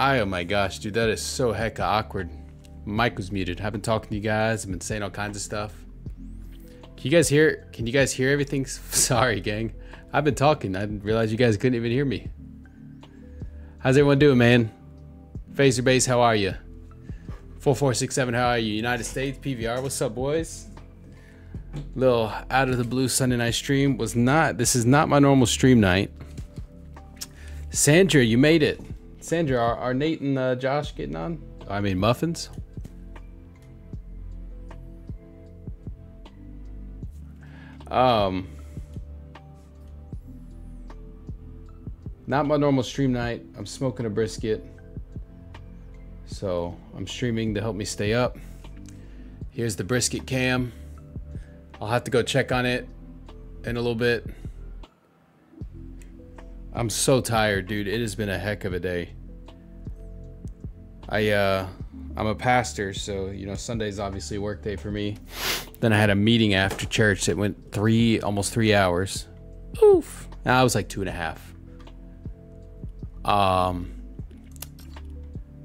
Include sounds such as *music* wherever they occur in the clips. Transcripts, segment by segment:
I, oh my gosh, dude, that is so hecka awkward. Mic was muted. I've been talking to you guys. I've been saying all kinds of stuff. Can you guys hear? Can you guys hear everything? *laughs* Sorry, gang. I've been talking. I didn't realize you guys couldn't even hear me. How's everyone doing, man? Phaser Base, how are you? 4467, how are you? United States, PVR, what's up, boys? Little out of the blue Sunday night stream was not, this is not my normal stream night. Sandra, you made it. Sandra, are, are Nate and uh, Josh getting on? I mean, muffins? Um, not my normal stream night. I'm smoking a brisket. So I'm streaming to help me stay up. Here's the brisket cam. I'll have to go check on it in a little bit. I'm so tired, dude. It has been a heck of a day. I uh I'm a pastor, so you know Sunday's obviously a work day for me. Then I had a meeting after church that went three almost three hours. Oof. I was like two and a half. Um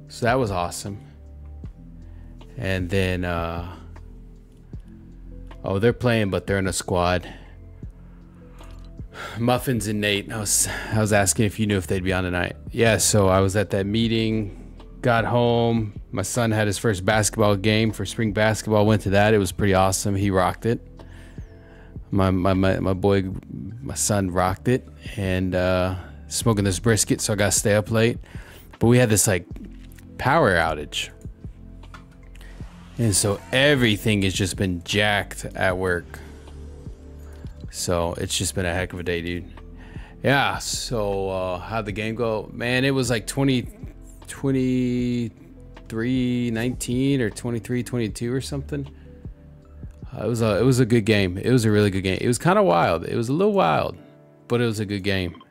so that was awesome. And then uh Oh, they're playing, but they're in a squad. Muffins and Nate. I was I was asking if you knew if they'd be on tonight. Yeah, so I was at that meeting, got home. My son had his first basketball game for spring basketball. Went to that. It was pretty awesome. He rocked it. My my my, my boy, my son rocked it, and uh, smoking this brisket, so I got to stay up late. But we had this like power outage. And so everything has just been jacked at work. So it's just been a heck of a day, dude. Yeah, so uh, how'd the game go? Man, it was like 20, 23, 19 or 23, 22 or something. Uh, it was a it was a good game. It was a really good game. It was kind of wild. It was a little wild, but it was a good game.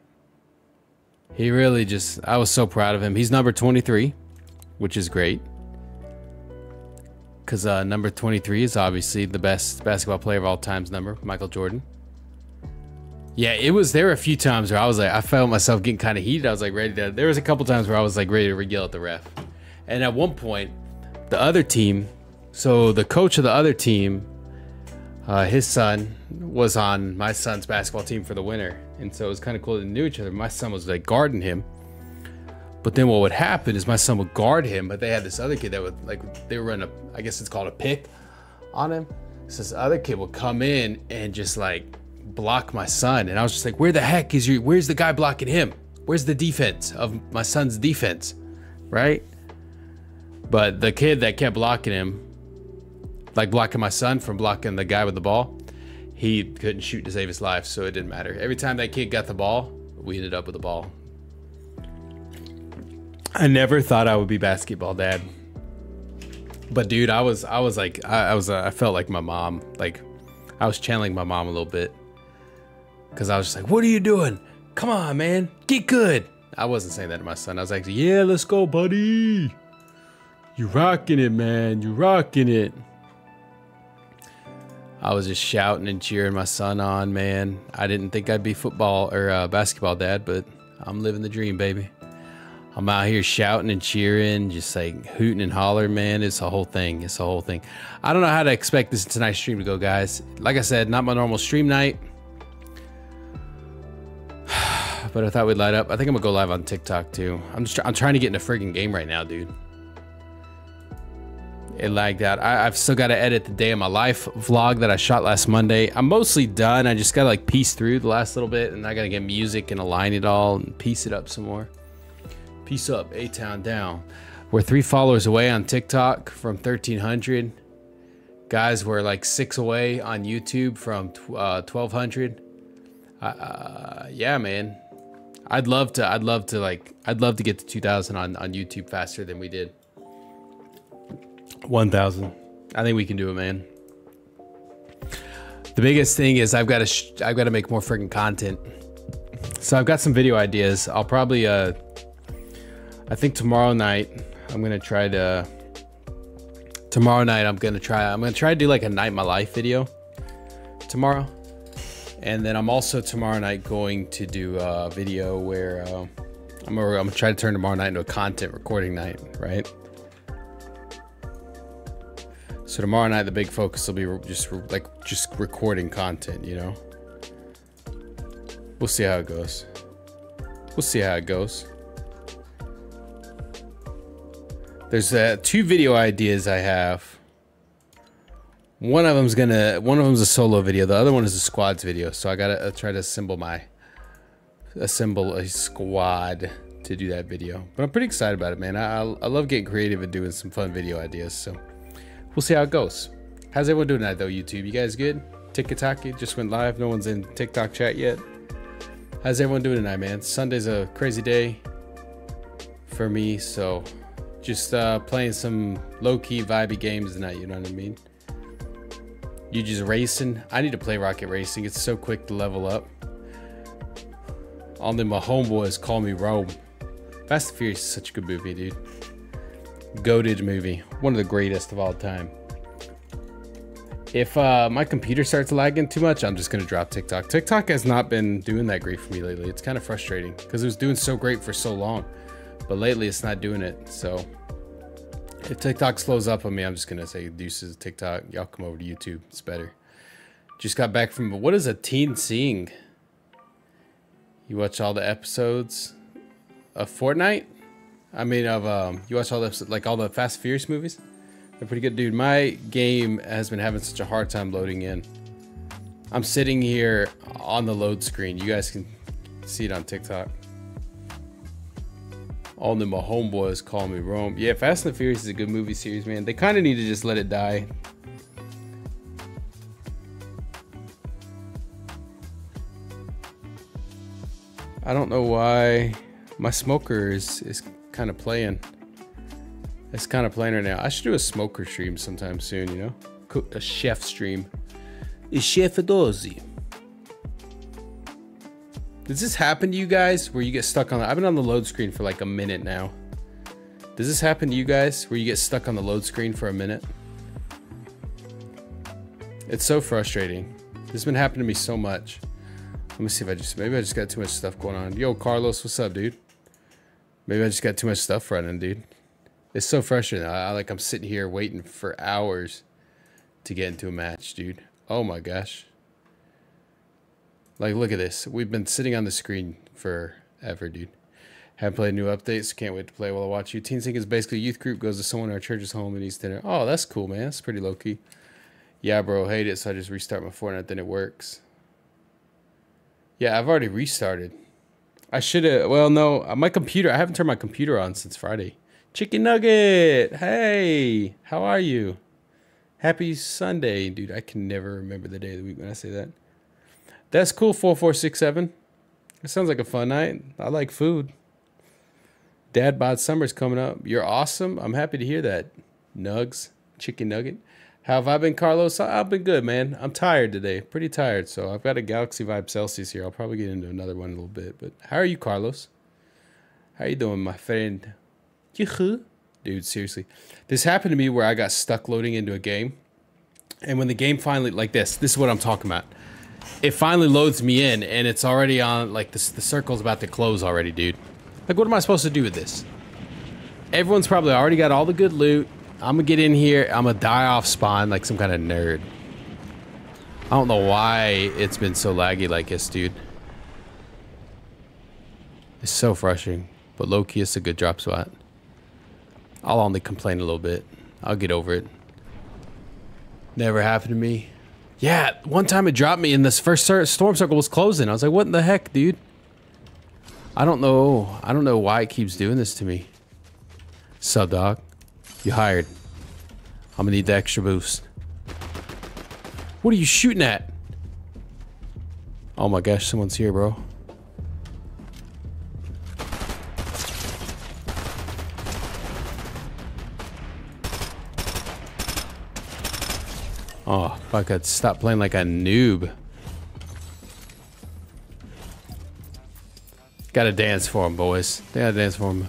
He really just I was so proud of him. He's number 23, which is great because uh, number 23 is obviously the best basketball player of all time's number, Michael Jordan. Yeah, it was there a few times where I was like, I felt myself getting kind of heated. I was like ready to. There was a couple times where I was like ready to yell at the ref, and at one point, the other team, so the coach of the other team, uh, his son was on my son's basketball team for the winter, and so it was kind of cool to know each other. My son was like guarding him, but then what would happen is my son would guard him, but they had this other kid that would like they were running a I guess it's called a pick on him. So this other kid would come in and just like block my son, and I was just like, where the heck is your? Where's the guy blocking him? Where's the defense of my son's defense, right? But the kid that kept blocking him, like blocking my son from blocking the guy with the ball, he couldn't shoot to save his life, so it didn't matter. Every time that kid got the ball, we ended up with the ball. I never thought I would be basketball dad. But dude, I was I was like I, I was uh, I felt like my mom. Like I was channeling my mom a little bit. Cause I was just like, what are you doing? Come on, man. Get good. I wasn't saying that to my son. I was like, yeah, let's go, buddy. You're rocking it, man. You're rocking it. I was just shouting and cheering my son on, man. I didn't think I'd be football or uh, basketball dad, but I'm living the dream, baby. I'm out here shouting and cheering, just like hooting and hollering, man. It's a whole thing. It's a whole thing. I don't know how to expect this tonight's stream to go, guys. Like I said, not my normal stream night. But I thought we'd light up. I think I'm gonna go live on TikTok too. I'm just I'm trying to get in a friggin' game right now, dude. It lagged out. I, I've still got to edit the day of my life vlog that I shot last Monday. I'm mostly done. I just gotta like piece through the last little bit, and I gotta get music and align it all and piece it up some more. Peace up, A Town down. We're three followers away on TikTok from 1,300. Guys, we're like six away on YouTube from uh, 1,200. Uh, uh, yeah, man. I'd love to. I'd love to like. I'd love to get to 2,000 on on YouTube faster than we did. 1,000. I think we can do it, man. The biggest thing is I've got to. I've got to make more freaking content. So I've got some video ideas. I'll probably uh I think tomorrow night I'm gonna try to. Tomorrow night I'm gonna try. I'm gonna try to do like a night my life video tomorrow, and then I'm also tomorrow night going to do a video where uh, I'm gonna, I'm gonna try to turn tomorrow night into a content recording night, right? So tomorrow night, the big focus will be just like just recording content, you know. We'll see how it goes. We'll see how it goes. There's uh, two video ideas I have. One of them's gonna, one of them's a solo video. The other one is a squads video. So I gotta try to assemble my, assemble a squad to do that video. But I'm pretty excited about it, man. I, I love getting creative and doing some fun video ideas. So we'll see how it goes. How's everyone doing tonight though, YouTube? You guys good? TikTok just went live. No one's in TikTok chat yet. How's everyone doing tonight, man? Sunday's a crazy day for me, so just uh, playing some low-key vibey games tonight, you know what I mean? You just racing. I need to play Rocket Racing. It's so quick to level up. Them my homeboys call me Rome. Fast and Furious is such a good movie, dude. Goaded movie. One of the greatest of all time. If uh, my computer starts lagging too much, I'm just gonna drop TikTok. TikTok has not been doing that great for me lately. It's kind of frustrating because it was doing so great for so long, but lately it's not doing it. So if TikTok slows up on me, I'm just gonna say deuces TikTok. Y'all come over to YouTube. It's better. Just got back from what is a teen seeing? You watch all the episodes of Fortnite? I mean, of um, you watch all the like all the Fast Furious movies? They're pretty good, dude. My game has been having such a hard time loading in. I'm sitting here on the load screen. You guys can see it on TikTok. All the my homeboys call me Rome. Yeah, Fast and the Furious is a good movie series, man. They kind of need to just let it die. I don't know why my smoker is, is kind of playing. It's kind of playing right now. I should do a smoker stream sometime soon, you know? A chef stream. A chef Dawzi. Does this happen to you guys where you get stuck on the, I've been on the load screen for like a minute now. Does this happen to you guys where you get stuck on the load screen for a minute? It's so frustrating. This has been happening to me so much. Let me see if I just, maybe I just got too much stuff going on. Yo, Carlos, what's up, dude? Maybe I just got too much stuff running, dude. It's so frustrating. I, I like I'm sitting here waiting for hours to get into a match, dude. Oh my gosh. Like look at this. We've been sitting on the screen forever, dude. Haven't played new updates. Can't wait to play while I watch you. Teen Sync is basically a youth group goes to someone in our church's home and eats dinner. Oh, that's cool, man. That's pretty low key. Yeah, bro, hate it. So I just restart my Fortnite, then it works. Yeah, I've already restarted. I should have. Well, no, uh, my computer. I haven't turned my computer on since Friday. Chicken Nugget, hey, how are you? Happy Sunday, dude. I can never remember the day of the week when I say that. That's cool, 4467. It sounds like a fun night. I like food. Dad bod summer's coming up. You're awesome. I'm happy to hear that. Nugs, chicken nugget. How have I been, Carlos? I've been good, man. I'm tired today. Pretty tired. So I've got a Galaxy Vibe Celsius here. I'll probably get into another one in a little bit. But how are you, Carlos? How you doing, my friend? Dude, seriously. This happened to me where I got stuck loading into a game. And when the game finally, like this, this is what I'm talking about. It finally loads me in and it's already on, like this, the circle's about to close already, dude. Like, what am I supposed to do with this? Everyone's probably already got all the good loot. I'm gonna get in here. I'm gonna die off spawn like some kind of nerd. I don't know why it's been so laggy like this, dude. It's so frustrating. But low-key, it's a good drop spot. I'll only complain a little bit. I'll get over it. Never happened to me. Yeah, one time it dropped me and this first storm circle was closing. I was like, what in the heck, dude? I don't know. I don't know why it keeps doing this to me. Sub dog. You hired. I'm gonna need the extra boost. What are you shooting at? Oh my gosh, someone's here, bro. Oh, fuck! I stopped stop playing like a noob. Gotta dance for him, boys. Gotta dance for him.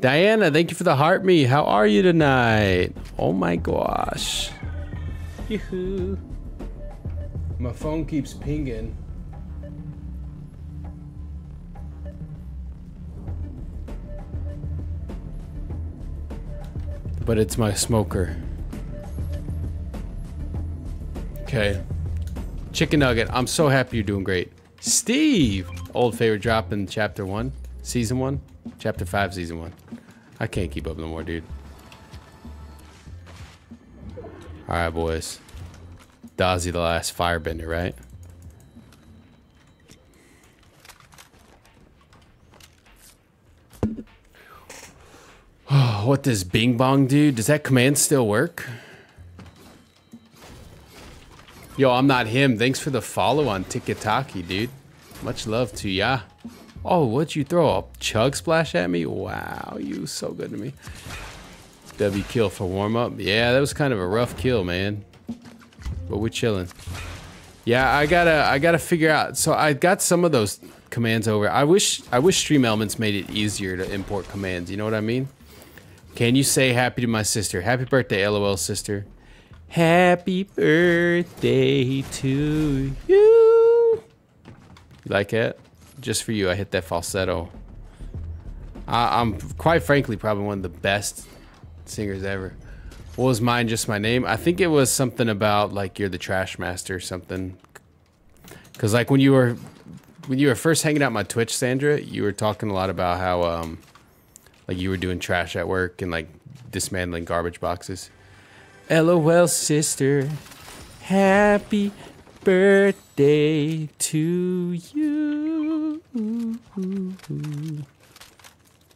Diana, thank you for the heart me. How are you tonight? Oh my gosh. Yoo-hoo. My phone keeps pinging. But it's my smoker. Okay. Chicken Nugget, I'm so happy you're doing great. Steve! Old favorite drop in chapter 1, season 1, chapter 5, season 1. I can't keep up no more, dude. Alright, boys. Dawzi the last firebender, right? *sighs* what does Bing Bong do? Does that command still work? Yo, I'm not him. Thanks for the follow on Tikitaki, dude. Much love to ya. Oh, what'd you throw? A chug splash at me? Wow, you so good to me. W kill for warm up. Yeah, that was kind of a rough kill, man. But we're chilling. Yeah, I gotta I gotta figure out. So I got some of those commands over. I wish I wish Stream Elements made it easier to import commands. You know what I mean? Can you say happy to my sister? Happy birthday, LOL sister. Happy birthday to you. You like it? Just for you, I hit that falsetto. I, I'm quite frankly probably one of the best singers ever. What was mine? Just my name? I think it was something about like you're the trash master or something. Cause like when you were when you were first hanging out my Twitch, Sandra, you were talking a lot about how um like you were doing trash at work and like dismantling garbage boxes. LOL, sister. Happy birthday to you.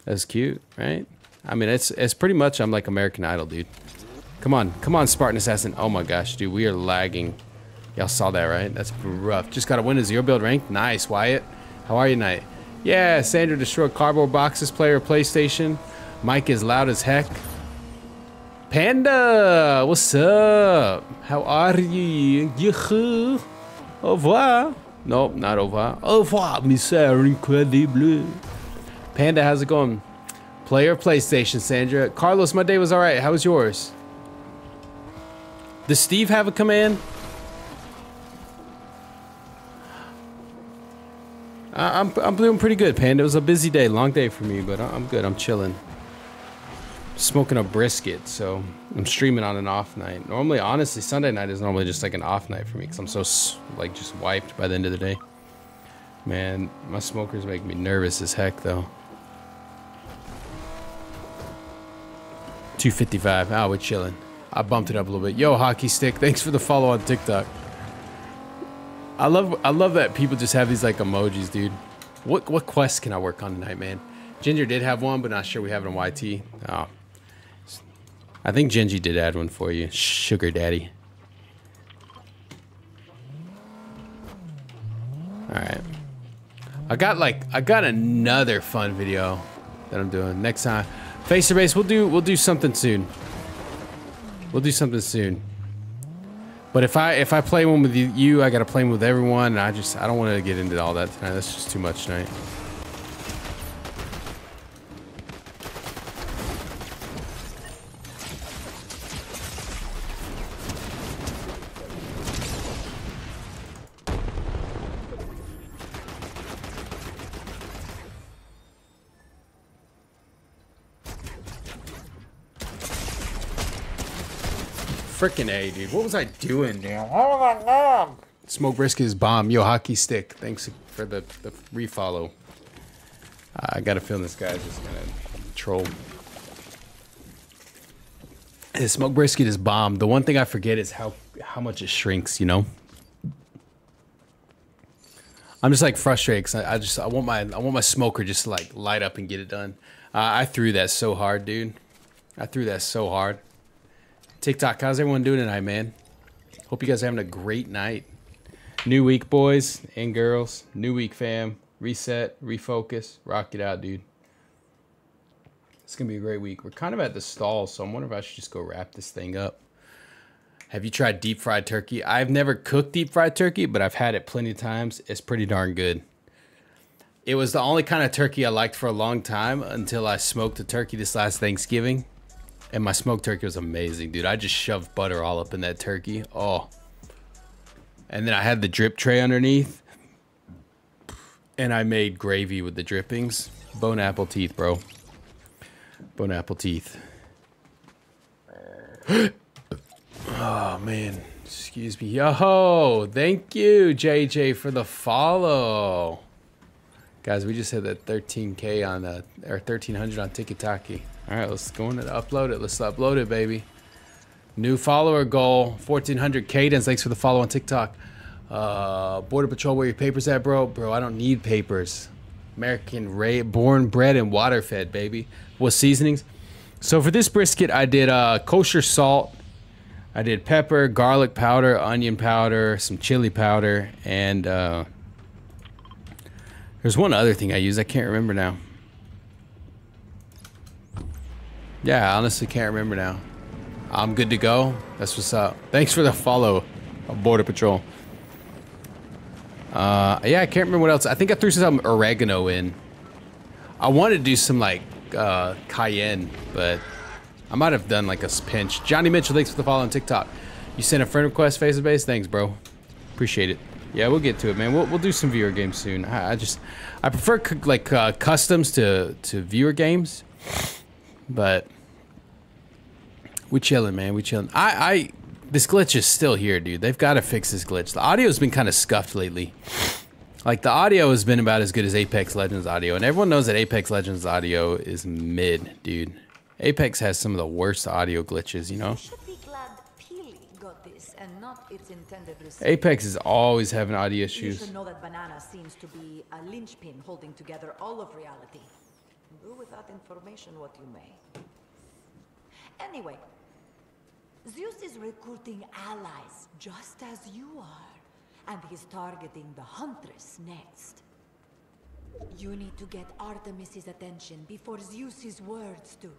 That's cute, right? I mean, it's it's pretty much I'm like American Idol, dude. Come on, come on, Spartan Assassin. Oh my gosh, dude, we are lagging. Y'all saw that, right? That's rough. Just got to win a zero build rank. Nice, Wyatt. How are you Knight? Yeah, Sandra destroyed cardboard boxes player PlayStation. Mike is loud as heck. Panda, what's up? How are you? Yoo-hoo. Au revoir. Nope, not au revoir. Au revoir, monsieur incredible. Panda, how's it going? Player PlayStation, Sandra. Carlos, my day was alright. How was yours? Does Steve have a command? I'm, I'm doing pretty good, Panda. It was a busy day, long day for me, but I'm good. I'm chilling smoking a brisket, so I'm streaming on an off night. Normally, honestly, Sunday night is normally just like an off night for me because I'm so like just wiped by the end of the day. Man, my smokers make me nervous as heck though. 255. Ah, oh, we're chilling. I bumped it up a little bit. Yo, hockey stick. Thanks for the follow on TikTok. I love I love that people just have these like emojis, dude. What what quest can I work on tonight, man? Ginger did have one, but not sure we have it on YT. Oh, I think Genji did add one for you. Sugar Daddy. Alright. I got like I got another fun video that I'm doing. Next time. Facer base, we'll do we'll do something soon. We'll do something soon. But if I if I play one with you, I gotta play one with everyone, and I just I don't want to get into all that tonight. That's just too much tonight. Freaking A, dude. What was I doing, dude? Oh my god. Smoke brisket is bomb. Yo, hockey stick. Thanks for the, the refollow. Uh, I got a feeling this guy's just gonna troll. His smoke brisket is bomb. The one thing I forget is how how much it shrinks. You know. I'm just like frustrated because I, I, just I want my I want my smoker just to like light up and get it done. Uh, I threw that so hard, dude. I threw that so hard. TikTok, how's everyone doing tonight, man? Hope you guys are having a great night. New week, boys and girls. New week, fam. Reset, refocus, rock it out, dude. It's gonna be a great week. We're kind of at the stall, so I'm wondering if I should just go wrap this thing up. Have you tried deep fried turkey? I've never cooked deep fried turkey, but I've had it plenty of times. It's pretty darn good. It was the only kind of turkey I liked for a long time until I smoked a turkey this last Thanksgiving. And my smoked turkey was amazing, dude. I just shoved butter all up in that turkey. Oh. And then I had the drip tray underneath. And I made gravy with the drippings. Bone apple teeth, bro. Bone apple teeth. *gasps* oh man, excuse me. Yo, thank you, JJ, for the follow. Guys, we just hit that 13k on the or 1300 on Tiki All right, let's go in and upload it. Let's upload it, baby. New follower goal, 1400 cadence. Thanks for the follow on TikTok. Uh, Border Patrol, where your papers at, bro? Bro, I don't need papers. American Ray, born, bred, and water fed, baby. What seasonings? So for this brisket, I did uh, kosher salt. I did pepper, garlic powder, onion powder, some chili powder, and uh, there's one other thing I used. I can't remember now. Yeah, I honestly can't remember now. I'm good to go. That's what's up. Thanks for the follow, Border Patrol. Uh, yeah, I can't remember what else. I think I threw some oregano in. I wanted to do some like uh, cayenne, but I might have done like a pinch. Johnny Mitchell, thanks for the follow on TikTok. You sent a friend request, face to base. Thanks, bro. Appreciate it. Yeah, we'll get to it, man. We'll, we'll do some viewer games soon. I, I just, I prefer like uh, customs to, to viewer games, but we chilling, man. We chilling. I, I, this glitch is still here, dude. They've got to fix this glitch. The audio's been kind of scuffed lately. Like the audio has been about as good as Apex Legends audio, and everyone knows that Apex Legends audio is mid, dude. Apex has some of the worst audio glitches, you know. Apex is always having audio issues. You should know that banana seems to be a linchpin holding together all of reality. Do with that information what you may. Anyway, Zeus is recruiting allies just as you are and he's targeting the Huntress next. You need to get Artemis's attention before Zeus's words do.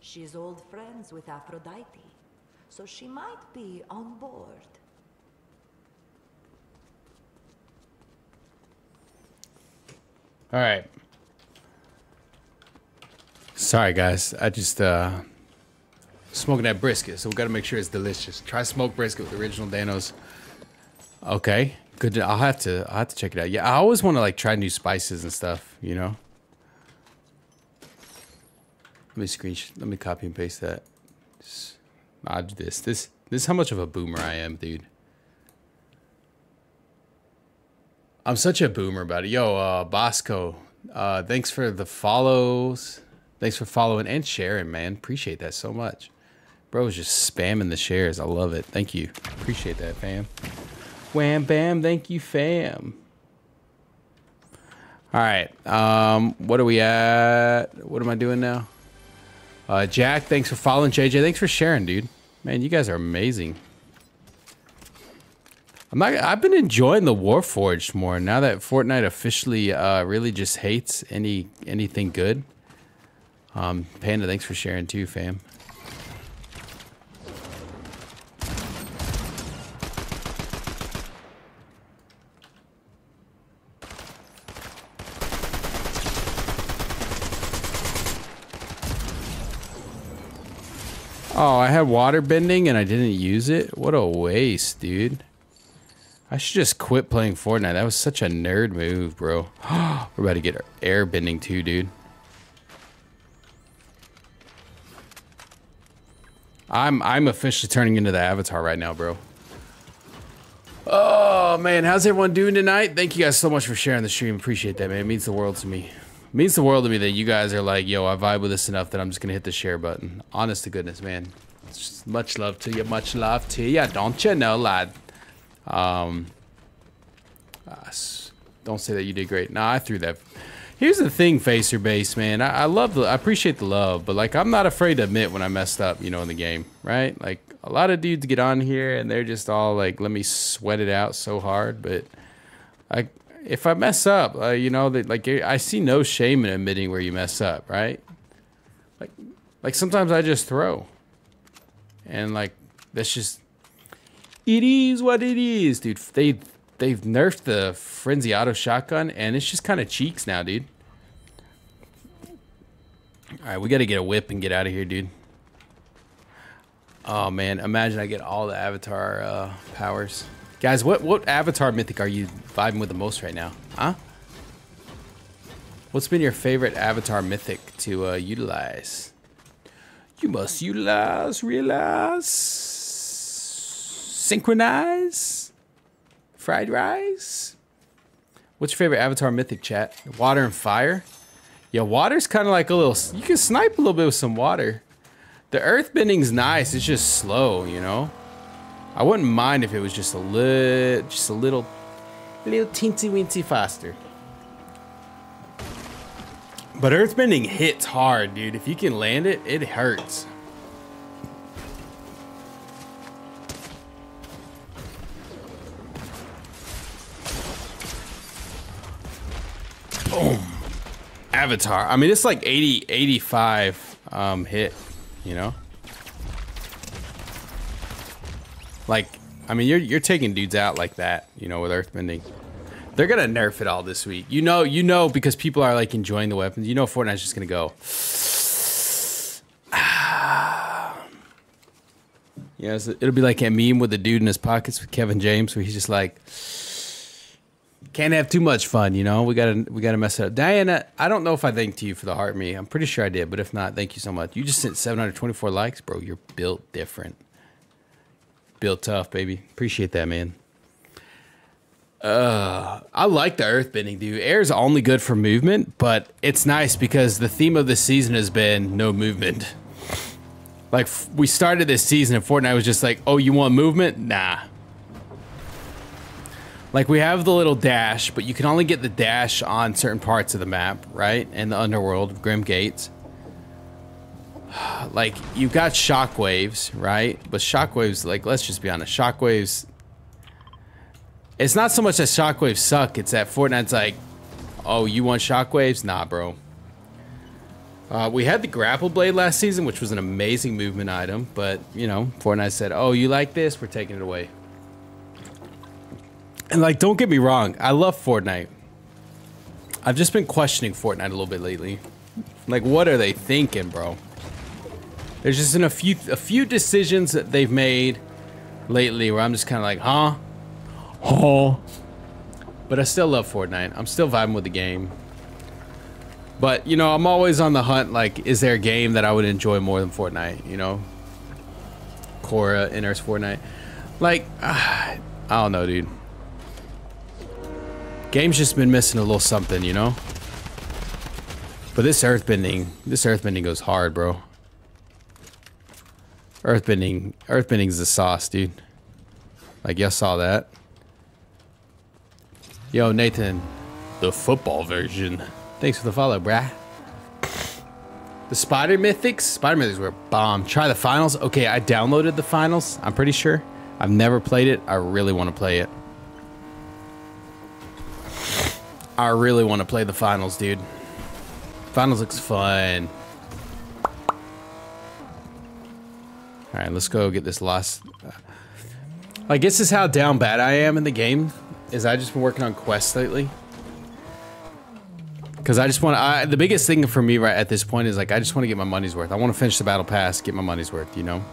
She's old friends with Aphrodite, so she might be on board. All right. Sorry, guys. I just uh smoking that brisket, so we got to make sure it's delicious. Try smoked brisket with original Dan-O's. Okay, good. To, I'll have to. I'll have to check it out. Yeah, I always want to like try new spices and stuff. You know. Let me screenshot. Let me copy and paste that. Just dodge this. This. This is how much of a boomer I am, dude. I'm such a boomer about it. Yo, uh, Bosco, uh, thanks for the follows. Thanks for following and sharing, man. Appreciate that so much. Bro is just spamming the shares. I love it. Thank you. Appreciate that, fam. Wham bam, thank you, fam. All right. Um, what are we at? What am I doing now? Uh, Jack, thanks for following. JJ, thanks for sharing, dude. Man, you guys are amazing. I'm not. I've been enjoying the Warforged more now that Fortnite officially uh, really just hates any anything good. Um, Panda, thanks for sharing too, fam. Oh, I had water bending and I didn't use it? What a waste, dude. I should just quit playing Fortnite. That was such a nerd move, bro. *gasps* We're about to get air bending too, dude. I'm I'm officially turning into the avatar right now, bro. Oh man, how's everyone doing tonight? Thank you guys so much for sharing the stream. Appreciate that, man. It means the world to me It means the world to me that you guys are like, yo, I vibe with this enough that I'm just gonna hit the share button. Honest to goodness, man. much love to you, much love to you. Don't you know, lad? Um, uh, don't say that you did great. Nah, I threw that. Here's the thing, Facer Base, man. I, I love the, I appreciate the love, but like, I'm not afraid to admit when I messed up, you know, in the game, right? Like, a lot of dudes get on here and they're just all like, let me sweat it out so hard, but I, if I mess up, uh, you know, that like I see no shame in admitting where you mess up, right? Like, like sometimes I just throw, and like that's just it is what it is, dude. They they've nerfed the frenzy auto shotgun, and it's just kind of cheeks now, dude. All right, we got to get a whip and get out of here, dude. Oh man, imagine I get all the avatar uh, powers. Guys, what, what avatar mythic are you vibing with the most right now? Huh? What's been your favorite avatar mythic to uh, utilize? You must utilize, realize, synchronize, fried rice. What's your favorite Avatar mythic chat? Water and fire? Yeah, water's kind of like a little. You can snipe a little bit with some water. The earth bending's nice. It's just slow, you know. I wouldn't mind if it was just a little, just a little, little teensy weensy faster. But earthbending hits hard, dude. If you can land it, it hurts. Avatar. I mean, it's like 80, 85 um, hit, you know? Like, I mean, you're, you're taking dudes out like that, you know, with earthbending. They're gonna nerf it all this week. You know, you know, because people are like enjoying the weapons. You know, Fortnite's just gonna go. *sighs* yeah, it'll be like a meme with the dude in his pockets with Kevin James, where he's just like, can't have too much fun. You know, we gotta we gotta mess it up. Diana, I don't know if I thanked you for the heart me. I'm pretty sure I did, but if not, thank you so much. You just sent 724 likes, bro. You're built different. Built tough, baby. Appreciate that, man. Uh, I like the earthbending, dude. Air's only good for movement, but it's nice because the theme of this season has been no movement. Like we started this season and Fortnite was just like, "Oh, you want movement? Nah." Like we have the little dash, but you can only get the dash on certain parts of the map, right? In the underworld, Grim Gates. *sighs* Like you've got shockwaves, right? But shockwaves, like let's just be honest, shockwaves it's not so much that shockwaves suck, it's that Fortnite's like, oh, you want shockwaves? Nah, bro. Uh, we had the grapple blade last season, which was an amazing movement item, but, you know, Fortnite said, oh, you like this? We're taking it away. And, like, don't get me wrong, I love Fortnite. I've just been questioning Fortnite a little bit lately. Like, what are they thinking, bro? There's just been a few, a few decisions that they've made lately where I'm just kind of like, huh? Oh. But I still love Fortnite. I'm still vibing with the game. But, you know, I'm always on the hunt, like, is there a game that I would enjoy more than Fortnite, you know? Korra enters Fortnite. Like, uh, *sighs* I don't know, dude. Game's just been missing a little something, you know? But this earthbending, this earthbending goes hard, bro. Earthbending, earthbending's the sauce, dude. Like, y'all saw that. Yo, Nathan, the football version. Thanks for the follow, brah. The Spider Mythics? Spider Mythics were bomb. Try the finals? Okay, I downloaded the finals, I'm pretty sure. I've never played it. I really want to play it. I really want to play the finals, dude. Finals looks fun. Alright, let's go get this last... Uh, I guess this is how down bad I am in the game is I just been working on quests lately. Because I just want to, the biggest thing for me right at this point is like, I just want to get my money's worth. I want to finish the battle pass, get my money's worth, you know?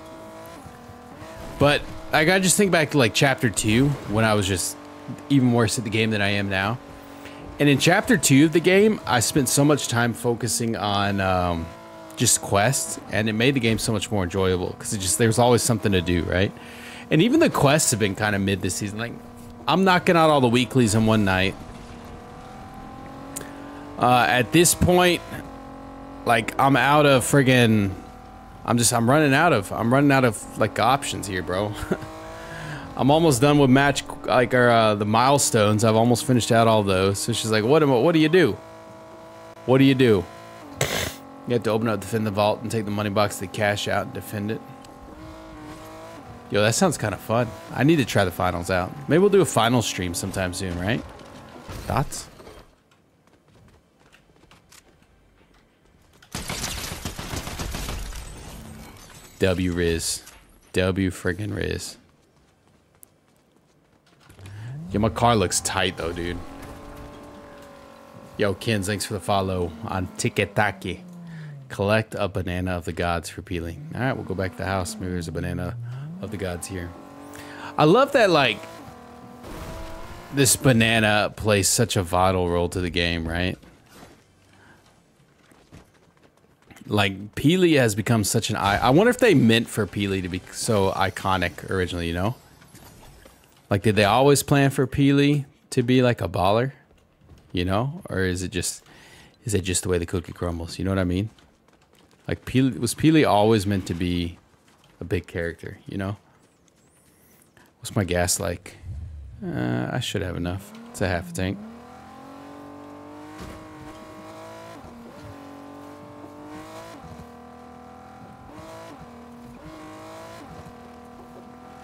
But I gotta just think back to like chapter two, when I was just even worse at the game than I am now. And in chapter two of the game, I spent so much time focusing on um, just quests, and it made the game so much more enjoyable because it just there's always something to do, right? And even the quests have been kind of mid this season. Like I'm knocking out all the weeklies in one night. Uh, at this point, like I'm out of friggin'. I'm just I'm running out of I'm running out of like options here, bro. *laughs* I'm almost done with match like our uh, the milestones. I've almost finished out all those. So she's like, "What am I, What do you do? What do you do? You have to open up, defend the vault, and take the money box to cash out and defend it." Yo, that sounds kind of fun. I need to try the finals out. Maybe we'll do a final stream sometime soon, right? Thoughts? W Riz. W friggin' Riz. Yo, my car looks tight though, dude. Yo, Kens, thanks for the follow on Tiketaki. Collect a banana of the gods for peeling. All right, we'll go back to the house. Maybe there's a banana of the gods here. I love that, like, this banana plays such a vital role to the game, right? like Peely has become such an eye. I wonder if they meant for Peely to be so iconic originally. You know, like did they always plan for Peely to be like a baller? You know, or is it just is it just the way the cookie crumbles? You know what I mean? Like Peely was Peely always meant to be a big character? You know. What's my gas like? Uh, I should have enough. It's a half a tank.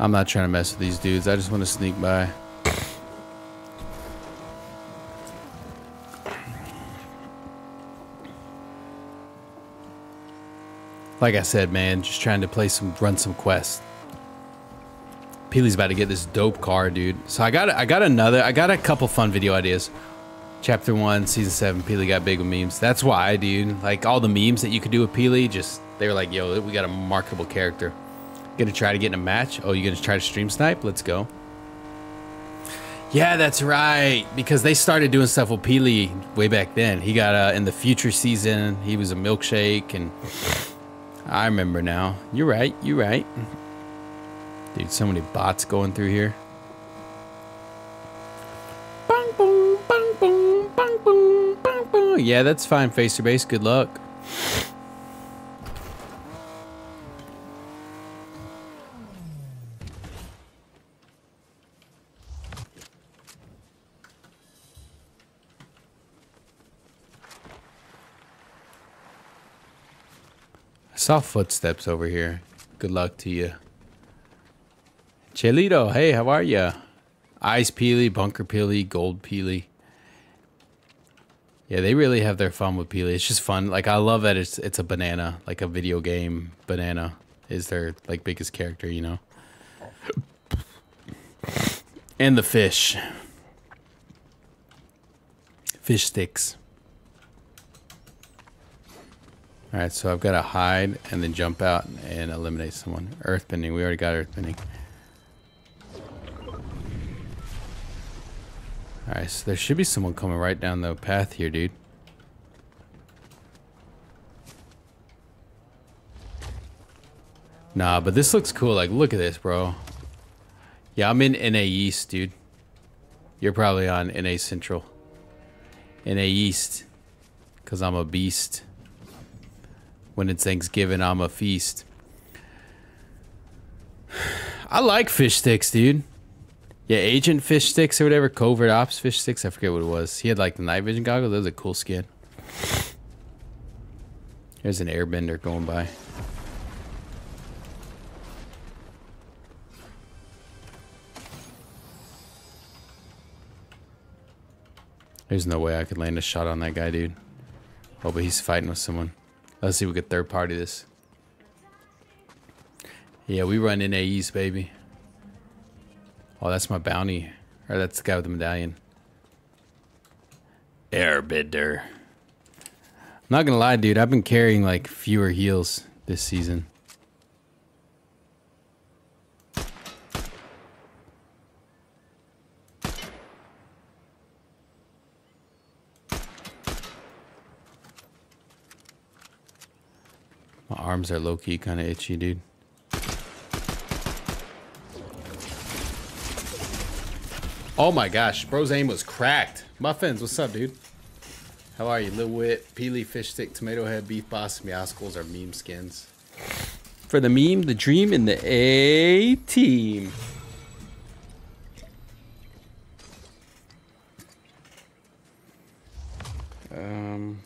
I'm not trying to mess with these dudes. I just want to sneak by. Like I said, man, just trying to play some, run some quests. Peely's about to get this dope car, dude. So I got, I got another, I got a couple fun video ideas. Chapter one, season seven, Peely got big with memes. That's why, dude. Like all the memes that you could do with Peely, just they were like, yo, we got a marketable character. Gonna try to get in a match? Oh, you gonna try to stream snipe? Let's go. Yeah, that's right. Because they started doing stuff with Peely way back then. He got uh, in the future season. He was a milkshake, and I remember now. You're right. You're right. Dude, so many bots going through here. Bang, boom, bang, boom, bang, boom, bang, boom. Yeah, that's fine, Facer Base. Good luck. Saw footsteps over here. Good luck to you. Chelito, hey, how are you? Ice Peely, Bunker Peely, Gold Peely. Yeah, they really have their fun with Peely. It's just fun. Like I love that it's it's a banana, like a video game banana is their like biggest character, you know. And the fish. Fish sticks. All right, so I've got to hide and then jump out and eliminate someone. Earthbending, we already got earthbending. All right, so there should be someone coming right down the path here, dude. Nah, but this looks cool. Like, look at this, bro. Yeah, I'm in NA East, dude. You're probably on NA Central. NA East. Because I'm a beast. When it's Thanksgiving, I'm a feast. *sighs* I like fish sticks, dude. Yeah, Agent Fish Sticks or whatever, Covert Ops Fish Sticks. I forget what it was. He had like the night vision goggles. That was a cool skin. There's an airbender going by. There's no way I could land a shot on that guy, dude. Oh, but he's fighting with someone. Let's see if we could third party this. Yeah, we run in AEs, baby. Oh, that's my bounty. Or that's the guy with the medallion. Airbender. I'm not gonna lie, dude. I've been carrying like fewer heals this season. Arms are low-key kind of itchy, dude. Oh my gosh, bro's aim was cracked. Muffins, what's up, dude? How are you? Lil Wit, Peely, Fish Stick, Tomato Head, Beef Boss, Meowscles are meme skins. For the meme, the dream, and the A team. Um...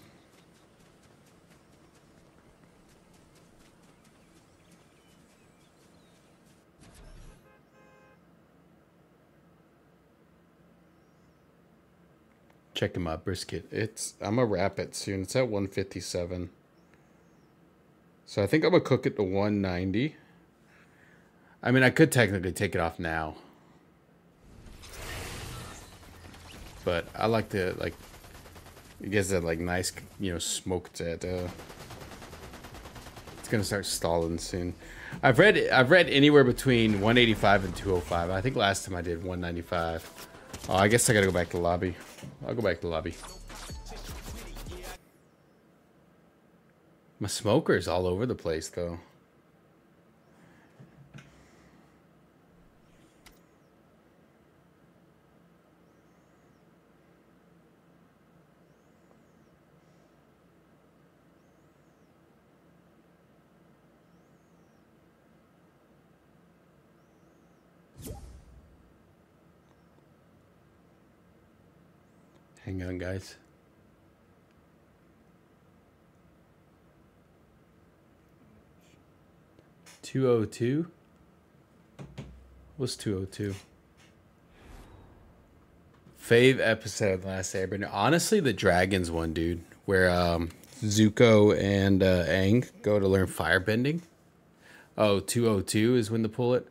Checking my brisket. It's I'm gonna wrap it soon. It's at 157. So I think I'm gonna cook it to 190. I mean, I could technically take it off now. But I like to like it gets that like nice, you know, smoked at uh It's gonna start stalling soon. I've read I've read anywhere between 185 and 205. I think last time I did 195. Oh, I guess I gotta go back to the lobby. I'll go back to the lobby. My smoker's all over the place though. Guys. Two oh two. What's two oh two? Fave episode of Last Airbender. Honestly, the dragons one, dude, where um, Zuko and uh, Aang go to learn firebending. Oh, 202 is when to pull it.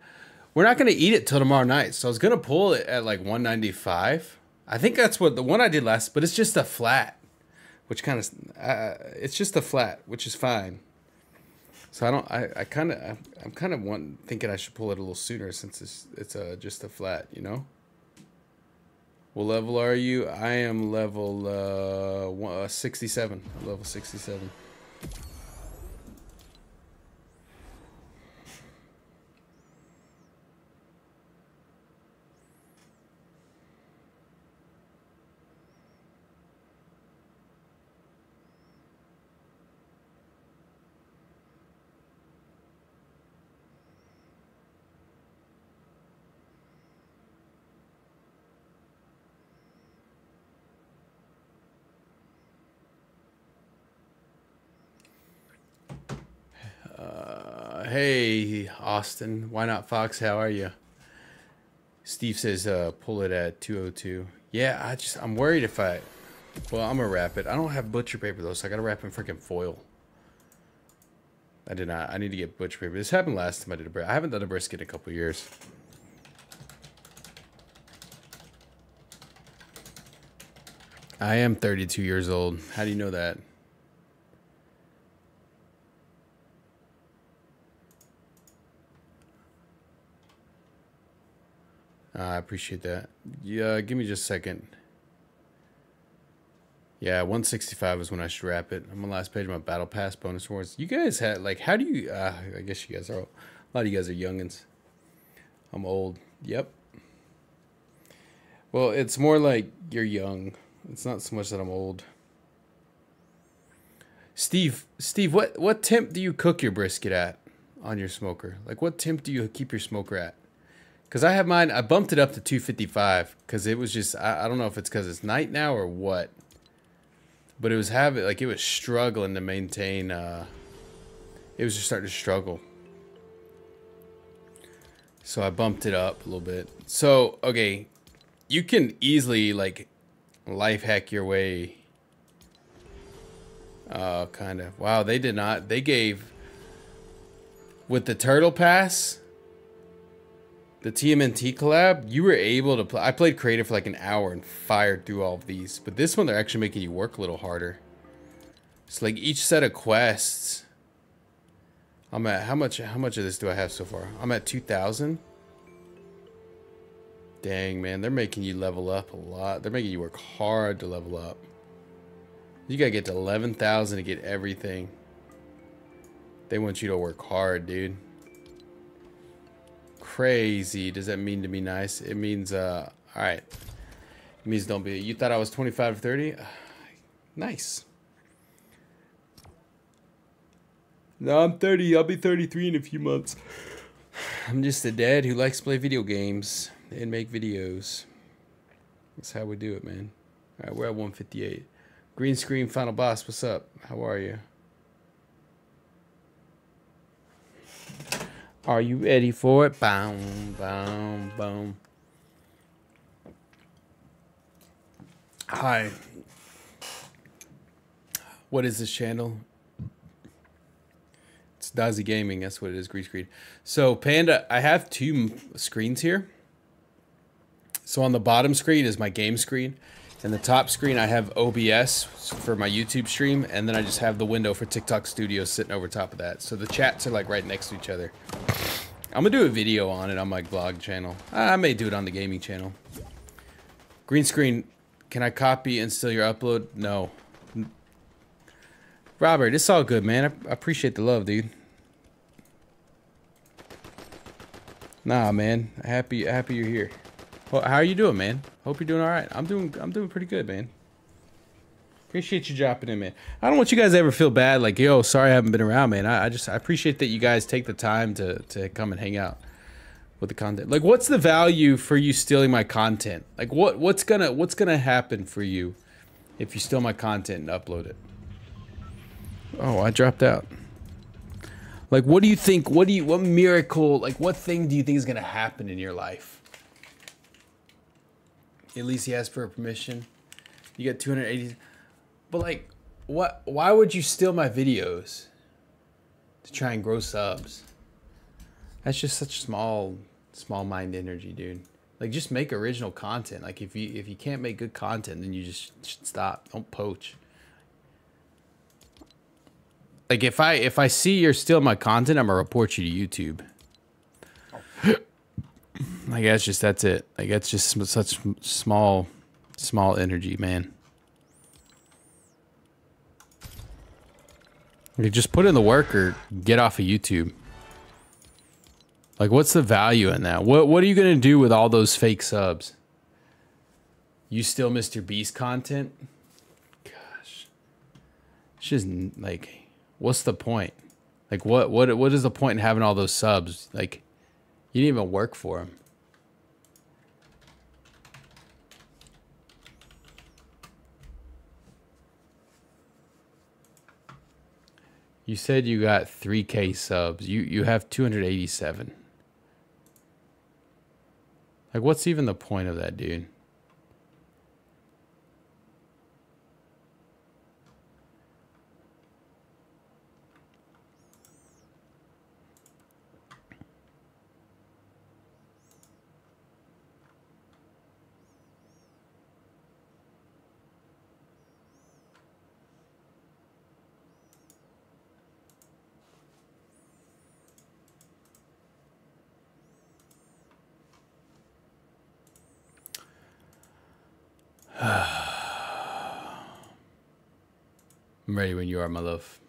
We're not gonna eat it till tomorrow night, so I was gonna pull it at like 195 I think that's what the one I did last, but it's just a flat, which kind of uh, it's just a flat, which is fine. So I don't. I, I kind of. I'm kind of want thinking I should pull it a little sooner since it's it's a, just a flat. You know. What level are you? I am level uh, one, uh 67. Level 67. Austin. Why not Fox? How are you? Steve says, uh, pull it at 202. Yeah, I just, I'm worried if I, well, I'm gonna wrap it. I don't have butcher paper though, so I gotta wrap in freaking foil. I did not. I need to get butcher paper. This happened last time I did a brisket. I haven't done a brisket in a couple years. I am 32 years old. How do you know that? Uh, I appreciate that. Yeah, give me just a second. Yeah, 165 is when I should wrap it. I'm on the last page of my Battle Pass bonus awards. You guys had, like, how do you, uh, I guess you guys are, a lot of you guys are youngins. I'm old. Yep. Well, it's more like you're young. It's not so much that I'm old. Steve, Steve, what, what temp do you cook your brisket at on your smoker? Like, what temp do you keep your smoker at? Because I have mine, I bumped it up to 255 because it was just, I, I don't know if it's because it's night now or what. But it was having, like, it was struggling to maintain, uh, it was just starting to struggle. So I bumped it up a little bit. So, okay, you can easily, like, life hack your way. Uh, kind of. Wow, they did not, they gave, with the turtle pass, the TMNT collab, you were able to play. I played creative for like an hour and fired through all of these. But this one, they're actually making you work a little harder. It's like each set of quests. I'm at how much? How much of this do I have so far? I'm at 2,000. Dang, man, they're making you level up a lot. They're making you work hard to level up. You gotta get to 11,000 to get everything. They want you to work hard, dude crazy does that mean to be nice? It means, uh, all right. It means don't be. You thought I was 25 or 30? *sighs* nice. No, I'm 30. I'll be 33 in a few months. *sighs* I'm just a dad who likes to play video games and make videos. That's how we do it, man. All right, we're at 158. Green screen, final boss. What's up? How are you? Are you ready for it? Boom, boom, boom. Hi. What is this channel? It's Dawzi Gaming. That's what it is. Green screen. So Panda, I have two screens here. So on the bottom screen is my game screen. And the top screen, I have OBS for my YouTube stream, and then I just have the window for TikTok Studio sitting over top of that. So the chats are like right next to each other. I'm gonna do a video on it on my vlog channel. I may do it on the gaming channel. Green screen, can I copy and steal your upload? No. Robert, it's all good, man. I, I appreciate the love, dude. Nah, man. Happy, happy you're here. Well, how are you doing, man? Hope you're doing all right. I'm doing, I'm doing pretty good, man. Appreciate you dropping in, man. I don't want you guys to ever feel bad, like, yo, sorry I haven't been around, man. I, I just, I appreciate that you guys take the time to, to come and hang out with the content. Like, what's the value for you stealing my content? Like, what, what's gonna, what's gonna happen for you if you steal my content and upload it? Oh, I dropped out. Like, what do you think? What do you, what miracle, like, what thing do you think is gonna happen in your life? At least he asked for permission. You got 280. But like, what? Why would you steal my videos to try and grow subs? That's just such small, small mind energy, dude. Like, just make original content. Like, if you if you can't make good content, then you just should stop. Don't poach. Like, if I if I see you're stealing my content, I'm gonna report you to YouTube. I guess just that's it. Like, that's just such small, small energy, man. You just put in the work or get off of YouTube. Like, what's the value in that? What What are you gonna do with all those fake subs? You still Mr. Beast content? Gosh, it's just like, what's the point? Like, what what what is the point in having all those subs? Like, you didn't even work for them. You said you got 3k subs. You you have 287. Like what's even the point of that, dude? *sighs* I'm ready when you are, my love.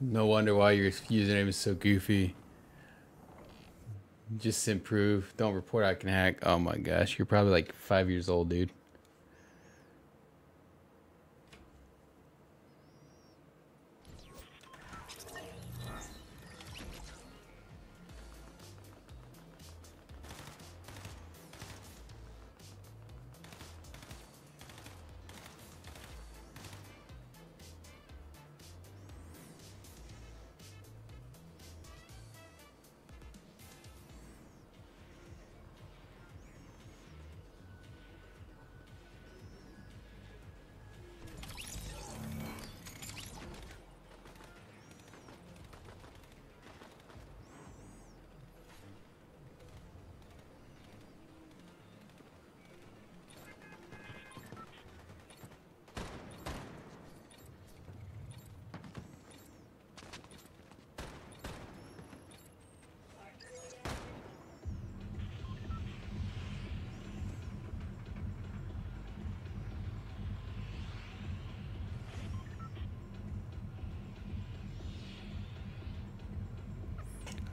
No wonder why your username is so goofy. Just improve. Don't report I can hack. Oh my gosh, you're probably like five years old, dude.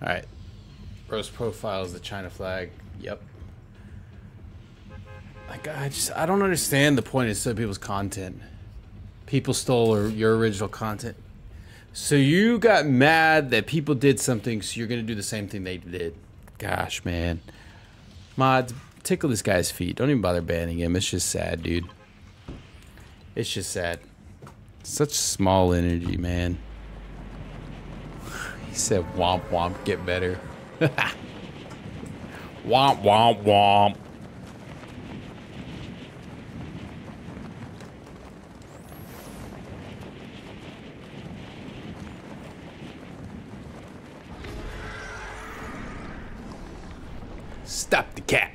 All right. Rose profile is the China flag. Yep. Like I just I don't understand the point of some people's content. People stole your original content. So you got mad that people did something, so you're gonna do the same thing they did. Gosh, man. Mods, tickle this guy's feet. Don't even bother banning him. It's just sad, dude. It's just sad. Such small energy, man. He said, womp womp, get better. *laughs* womp womp womp. Stop the cat.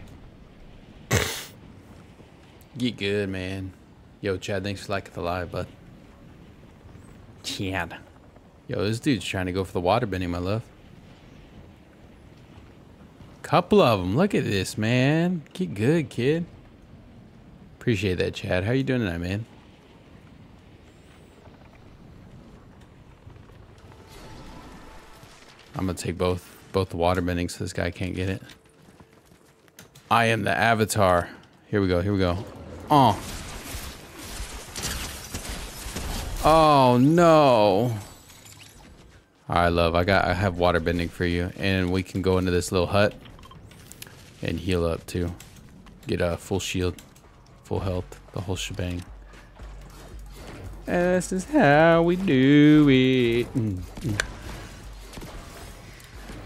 *laughs* Get good, man. Yo, Chad, thanks for liking the live, bud. Chad. Yo, this dude's trying to go for the water bending, my love. Couple of them. Look at this, man. Get good, kid. Appreciate that, Chad. How you doing tonight, man? I'm gonna take both both the water bending so this guy can't get it. I am the avatar. Here we go, here we go. Oh. Oh no. Alright, love. I got I have water bending for you. And we can go into this little hut and heal up too. Get a full shield, full health, the whole shebang. This is how we do it. Mm -hmm.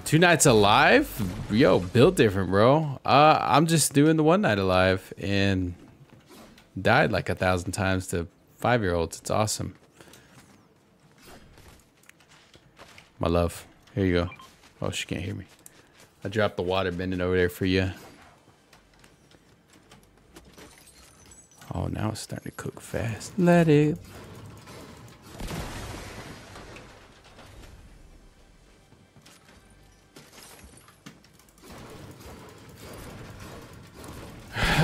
Two nights alive? Yo, built different, bro. Uh, I'm just doing the one night alive and died like a thousand times to five year olds. It's awesome. My love. Here you go. Oh, she can't hear me. I dropped the water bending over there for you. Oh, now it's starting to cook fast. Let it *sighs*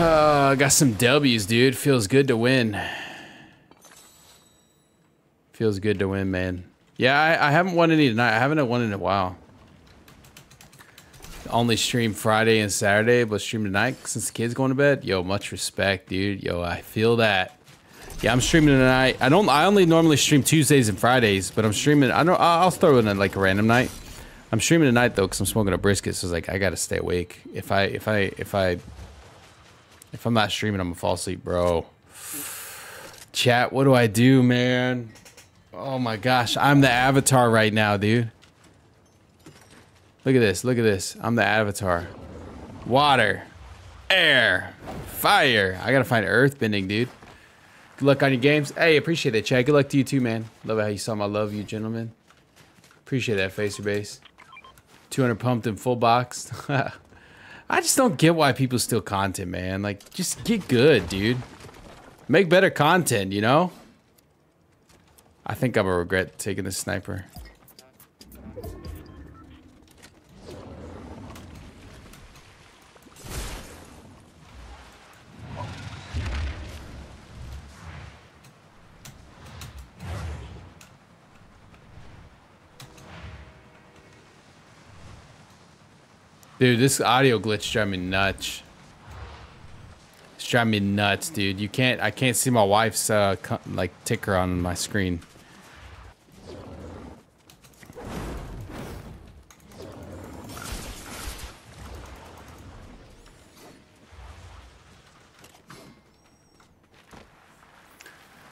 Uh, got some W's, dude. Feels good to win. Feels good to win, man. Yeah, I, I haven't won any tonight. I haven't won in a while. Only stream Friday and Saturday, but stream tonight since the kids going to bed. Yo, much respect, dude. Yo, I feel that. Yeah, I'm streaming tonight. I don't. I only normally stream Tuesdays and Fridays, but I'm streaming. I don't. I'll throw in a, like a random night. I'm streaming tonight though, cause I'm smoking a brisket. So it's like I gotta stay awake. If I if I if I if I'm not streaming, I'm gonna fall asleep, bro. Chat, what do I do, man? Oh my gosh, I'm the avatar right now, dude. Look at this, look at this. I'm the avatar. Water, air, fire. I gotta find earthbending, dude. Good luck on your games. Hey, appreciate it, Chad. Good luck to you too, man. Love how you saw my love you, gentlemen. Appreciate that, Facer Base. 200 pumped in full box. *laughs* I just don't get why people steal content, man. Like, just get good, dude. Make better content, you know? I think I'm gonna regret taking the sniper. Dude, this audio glitch drives me nuts. It's driving me nuts, dude. You can't, I can't see my wife's, uh, like, ticker on my screen.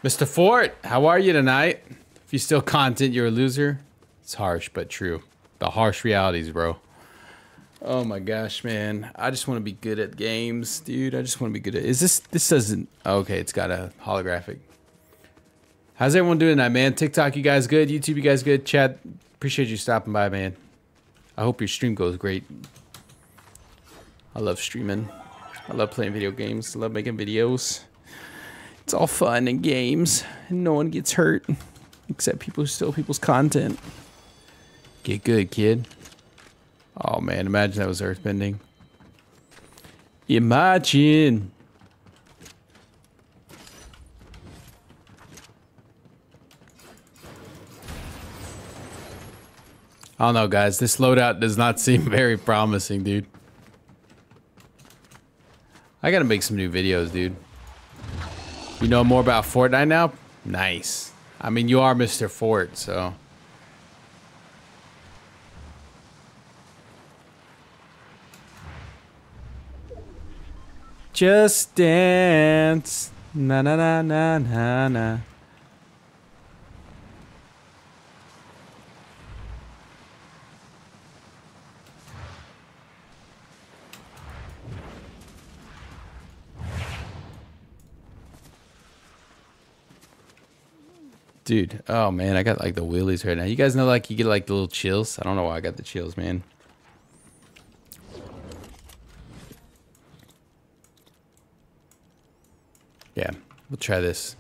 Mr. Fort, how are you tonight? If you still content, you're a loser. It's harsh, but true. The harsh realities, bro. Oh my gosh, man. I just want to be good at games, dude. I just want to be good at Is this this doesn't Okay, it's got a holographic. How's everyone doing that, man? TikTok, you guys good? YouTube, you guys good? Chat, appreciate you stopping by, man. I hope your stream goes great. I love streaming. I love playing video games. I love making videos. It's all fun and games. And no one gets hurt. Except people who steal people's content. Get good, kid. Oh man, imagine that was earthbending. Imagine. I don't know, guys. This loadout does not *laughs* seem very promising, dude. I gotta make some new videos, dude. You know more about Fortnite now? Nice. I mean, you are Mr. Fort, so... Just dance. Na na na na na na. Dude, oh man, I got like the willies right now. You guys know like you get like the little chills? I don't know why I got the chills, man. Yeah, we'll try this.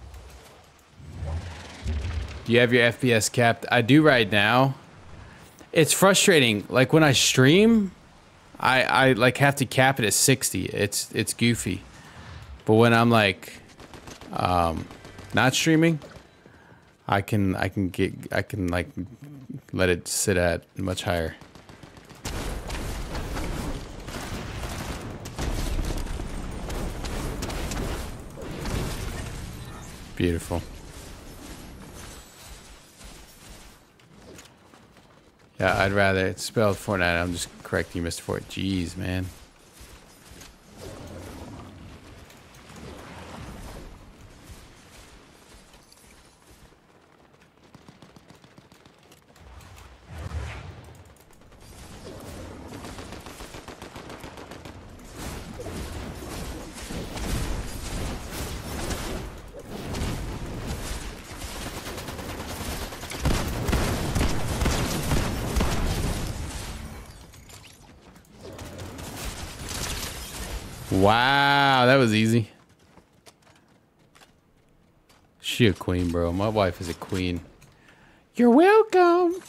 Do you have your FPS capped? I do right now. It's frustrating. Like when I stream, I I like have to cap it at 60. It's it's goofy. But when I'm like um not streaming, I can I can get I can like let it sit at much higher. Beautiful. Yeah, I'd rather it's spelled Fortnite. I'm just correcting you, Mr. Fort. Jeez, man. Wow, that was easy. She a queen, bro. My wife is a queen. You're welcome.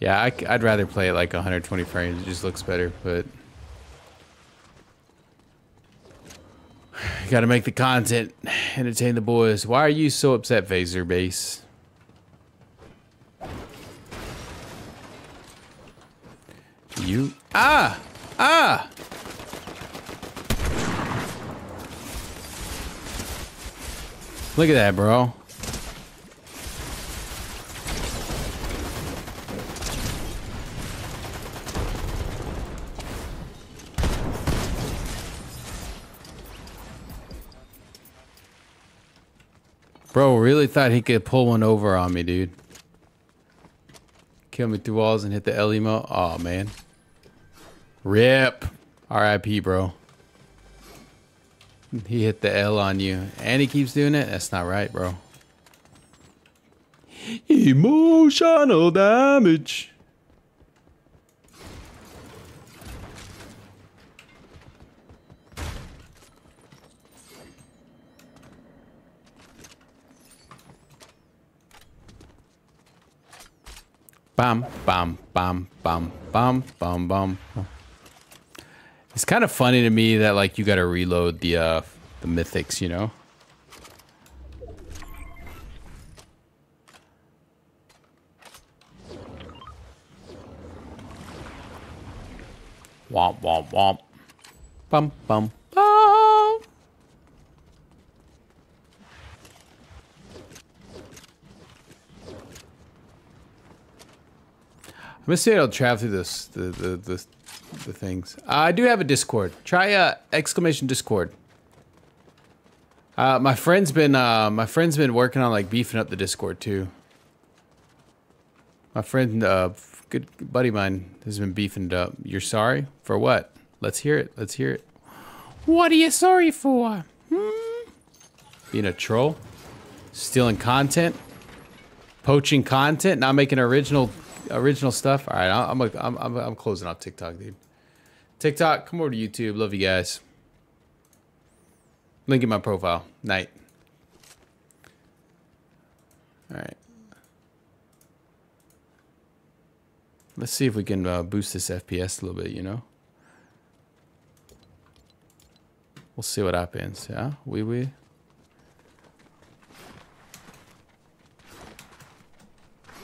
Yeah, I, would rather play it like 120 frames. It just looks better, but... *sighs* Gotta make the content, entertain the boys. Why are you so upset, Phaser Base? You... Ah! Ah! Look at that, bro. Bro, really thought he could pull one over on me, dude. Kill me through walls and hit the L emo. Oh, man. Rip. R.I.P., bro. He hit the L on you. And he keeps doing it? That's not right, bro. Emotional damage. Bam, bam, bam, bam, bam, bam, bam. It's kind of funny to me that like you got to reload the uh, the mythics, you know. Womp womp womp. Bum bum bum. I'm gonna say I'll travel through this the the the the things. Uh, I do have a Discord. Try uh, exclamation Discord. Uh, my friend's been uh, my friend's been working on like beefing up the Discord too. My friend, uh, good buddy mine, has been beefing it up. You're sorry for what? Let's hear it. Let's hear it. What are you sorry for? Hmm? Being a troll, stealing content, poaching content, not making original original stuff. All right, I'm I'm I'm I'm closing off TikTok, dude. TikTok, come over to YouTube. Love you guys. Link in my profile. Night. All right. Let's see if we can uh, boost this FPS a little bit, you know? We'll see what happens, yeah? We, we.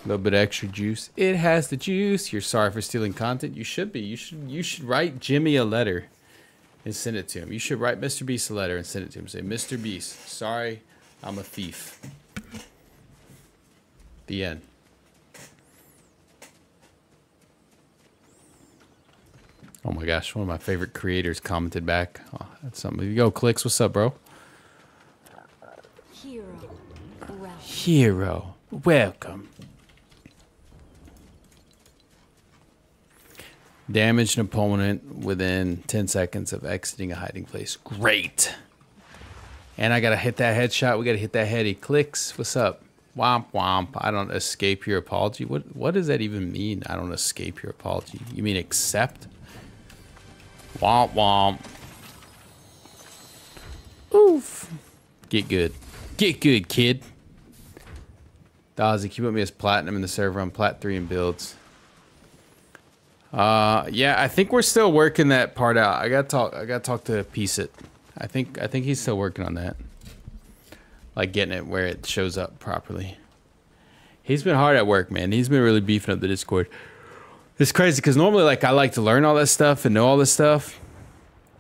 A little bit of extra juice. It has the juice. You're sorry for stealing content. You should be. You should you should write Jimmy a letter and send it to him. You should write Mr. Beast a letter and send it to him. Say, Mr. Beast, sorry, I'm a thief. The end. Oh my gosh, one of my favorite creators commented back. Oh, that's something. Yo, Clicks, what's up, bro? Hero. Welcome. Hero. Welcome. Damage an opponent within 10 seconds of exiting a hiding place. Great. And I got to hit that headshot. We got to hit that head. He clicks. What's up? Womp womp. I don't escape your apology. What what does that even mean? I don't escape your apology. You mean accept? Womp womp. Oof. Get good. Get good, kid. Dawzi, keep up me as platinum in the server. I'm plat three in builds. Uh, yeah, I think we're still working that part out. I gotta talk. I gotta talk to Piece It. I think. I think he's still working on that. Like getting it where it shows up properly. He's been hard at work, man. He's been really beefing up the Discord. It's crazy because normally, like, I like to learn all that stuff and know all this stuff.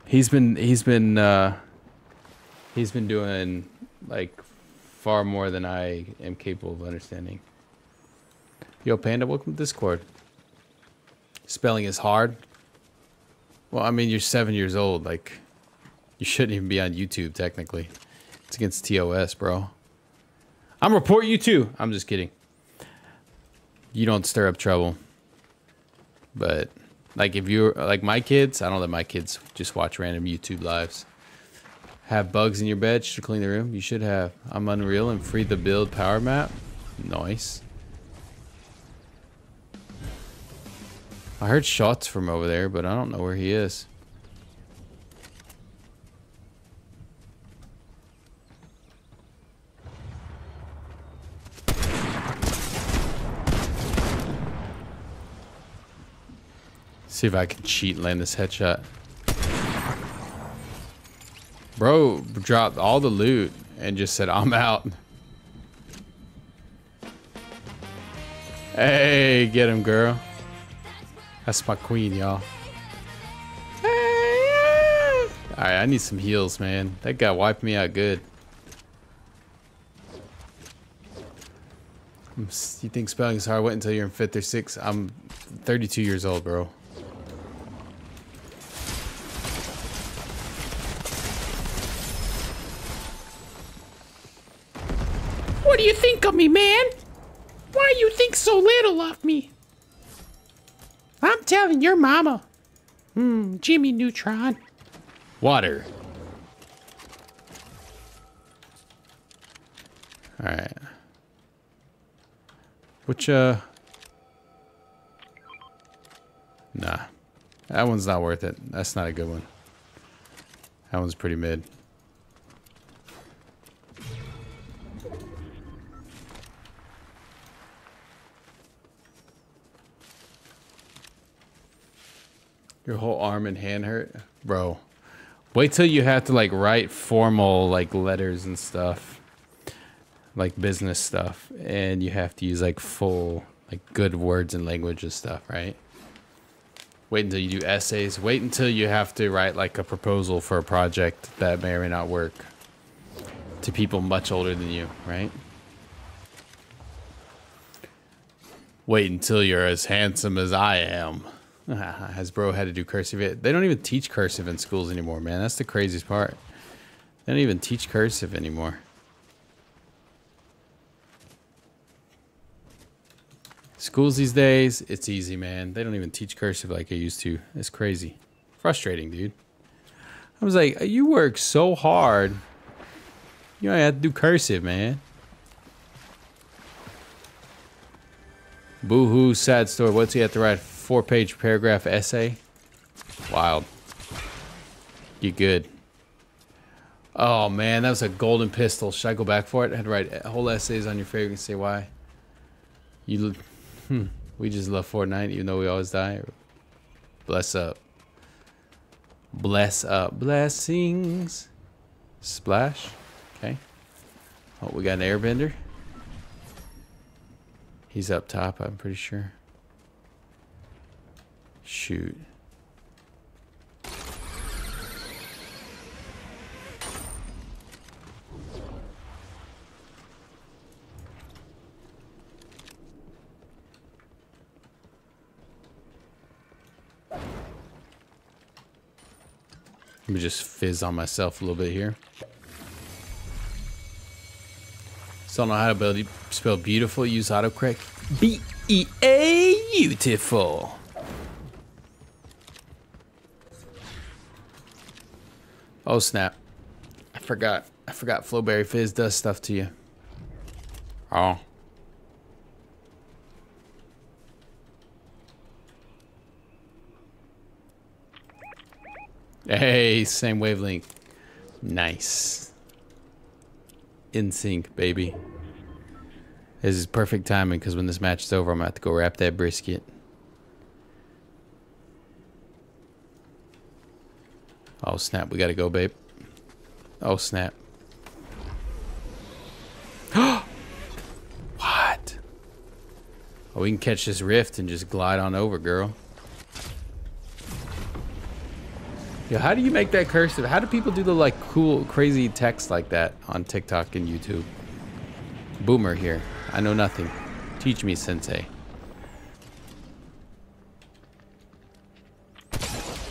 He's been. He's been. uh He's been doing like far more than I am capable of understanding. Yo, Panda, welcome to Discord. Spelling is hard. Well, I mean, you're seven years old. Like, you shouldn't even be on YouTube, technically. It's against TOS, bro. I'm report you too. I'm just kidding. You don't stir up trouble. But, like, if you're, like, my kids, I don't let my kids just watch random YouTube lives. Have bugs in your bed to clean the room? You should have. I'm Unreal and free the build power map. Nice. I heard shots from over there, but I don't know where he is. See if I can cheat and land this headshot. Bro dropped all the loot and just said, I'm out. Hey, get him, girl. That's my queen, y'all. Alright, I need some heals, man. That guy wiped me out good. Mm, you think spelling is hard? Wait until you're in 5th or 6th. I'm 32 years old, bro. What do you think of me, man? Why do you think so little of me? I'm telling your mama. Hmm, Jimmy Neutron. Water. Alright. Which, uh... Nah. That one's not worth it. That's not a good one. That one's pretty mid. Your whole arm and hand hurt? Bro. Wait till you have to like write formal like letters and stuff. Like business stuff. And you have to use like full like good words and language and stuff, right? Wait until you do essays. Wait until you have to write like a proposal for a project that may or may not work to people much older than you, right? Wait until you're as handsome as I am. *laughs* Has bro had to do cursive? They don't even teach cursive in schools anymore, man. That's the craziest part. They don't even teach cursive anymore. Schools these days, it's easy, man. They don't even teach cursive like they used to. It's crazy. Frustrating, dude. I was like, you work so hard. You don't have to do cursive, man. Boo-hoo, sad story. What's he have to write? Four page paragraph essay. Wild. You good. Oh man, that was a golden pistol. Should I go back for it? I had to write whole essays on your favorite and say why. You, hmm, we just love Fortnite even though we always die. Bless up. Bless up. Blessings. Splash. Okay. Oh, we got an airbender. He's up top, I'm pretty sure. Shoot. Let me just fizz on myself a little bit here. Still know how to spell beautiful. Use autocorrect. B-E-A beautiful. Oh snap. I forgot. I forgot Flowberry Fizz does stuff to you. Oh. Hey, same wavelength. Nice. In sync, baby. This is perfect timing because when this match is over, I'm going to have to go wrap that brisket. Oh, snap. We got to go, babe. Oh, snap. *gasps* what? Oh, we can catch this rift and just glide on over, girl. Yo, how do you make that cursive? How do people do the like cool, crazy text like that on TikTok and YouTube? Boomer here. I know nothing. Teach me, sensei.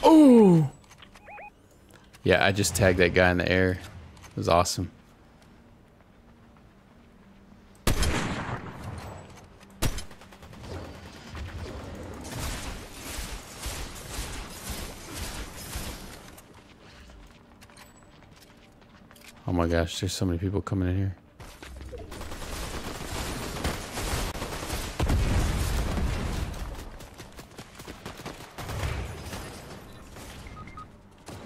Oh! Yeah, I just tagged that guy in the air. It was awesome. Oh my gosh, there's so many people coming in here.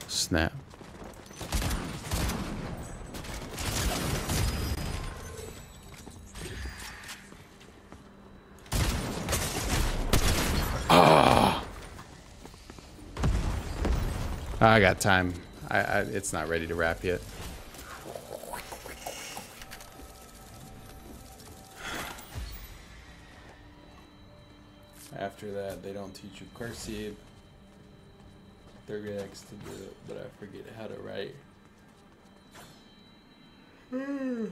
Snap. I got time. I, I, it's not ready to wrap yet. After that, they don't teach you cursive. Third X to do it, but I forget how to write. *sighs*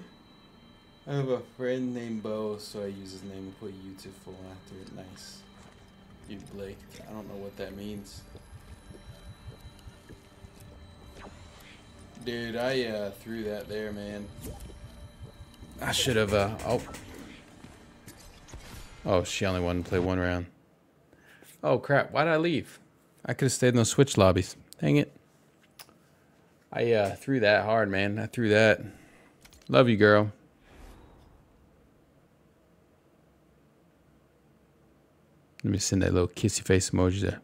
I have a friend named Bo, so I use his name and put beautiful after it. Nice. You Blake. I don't know what that means. Dude, I uh, threw that there, man. I should have, uh, oh. Oh, she only wanted to play one round. Oh, crap. Why did I leave? I could have stayed in those Switch lobbies. Dang it. I uh, threw that hard, man. I threw that. Love you, girl. Let me send that little kissy face emoji there.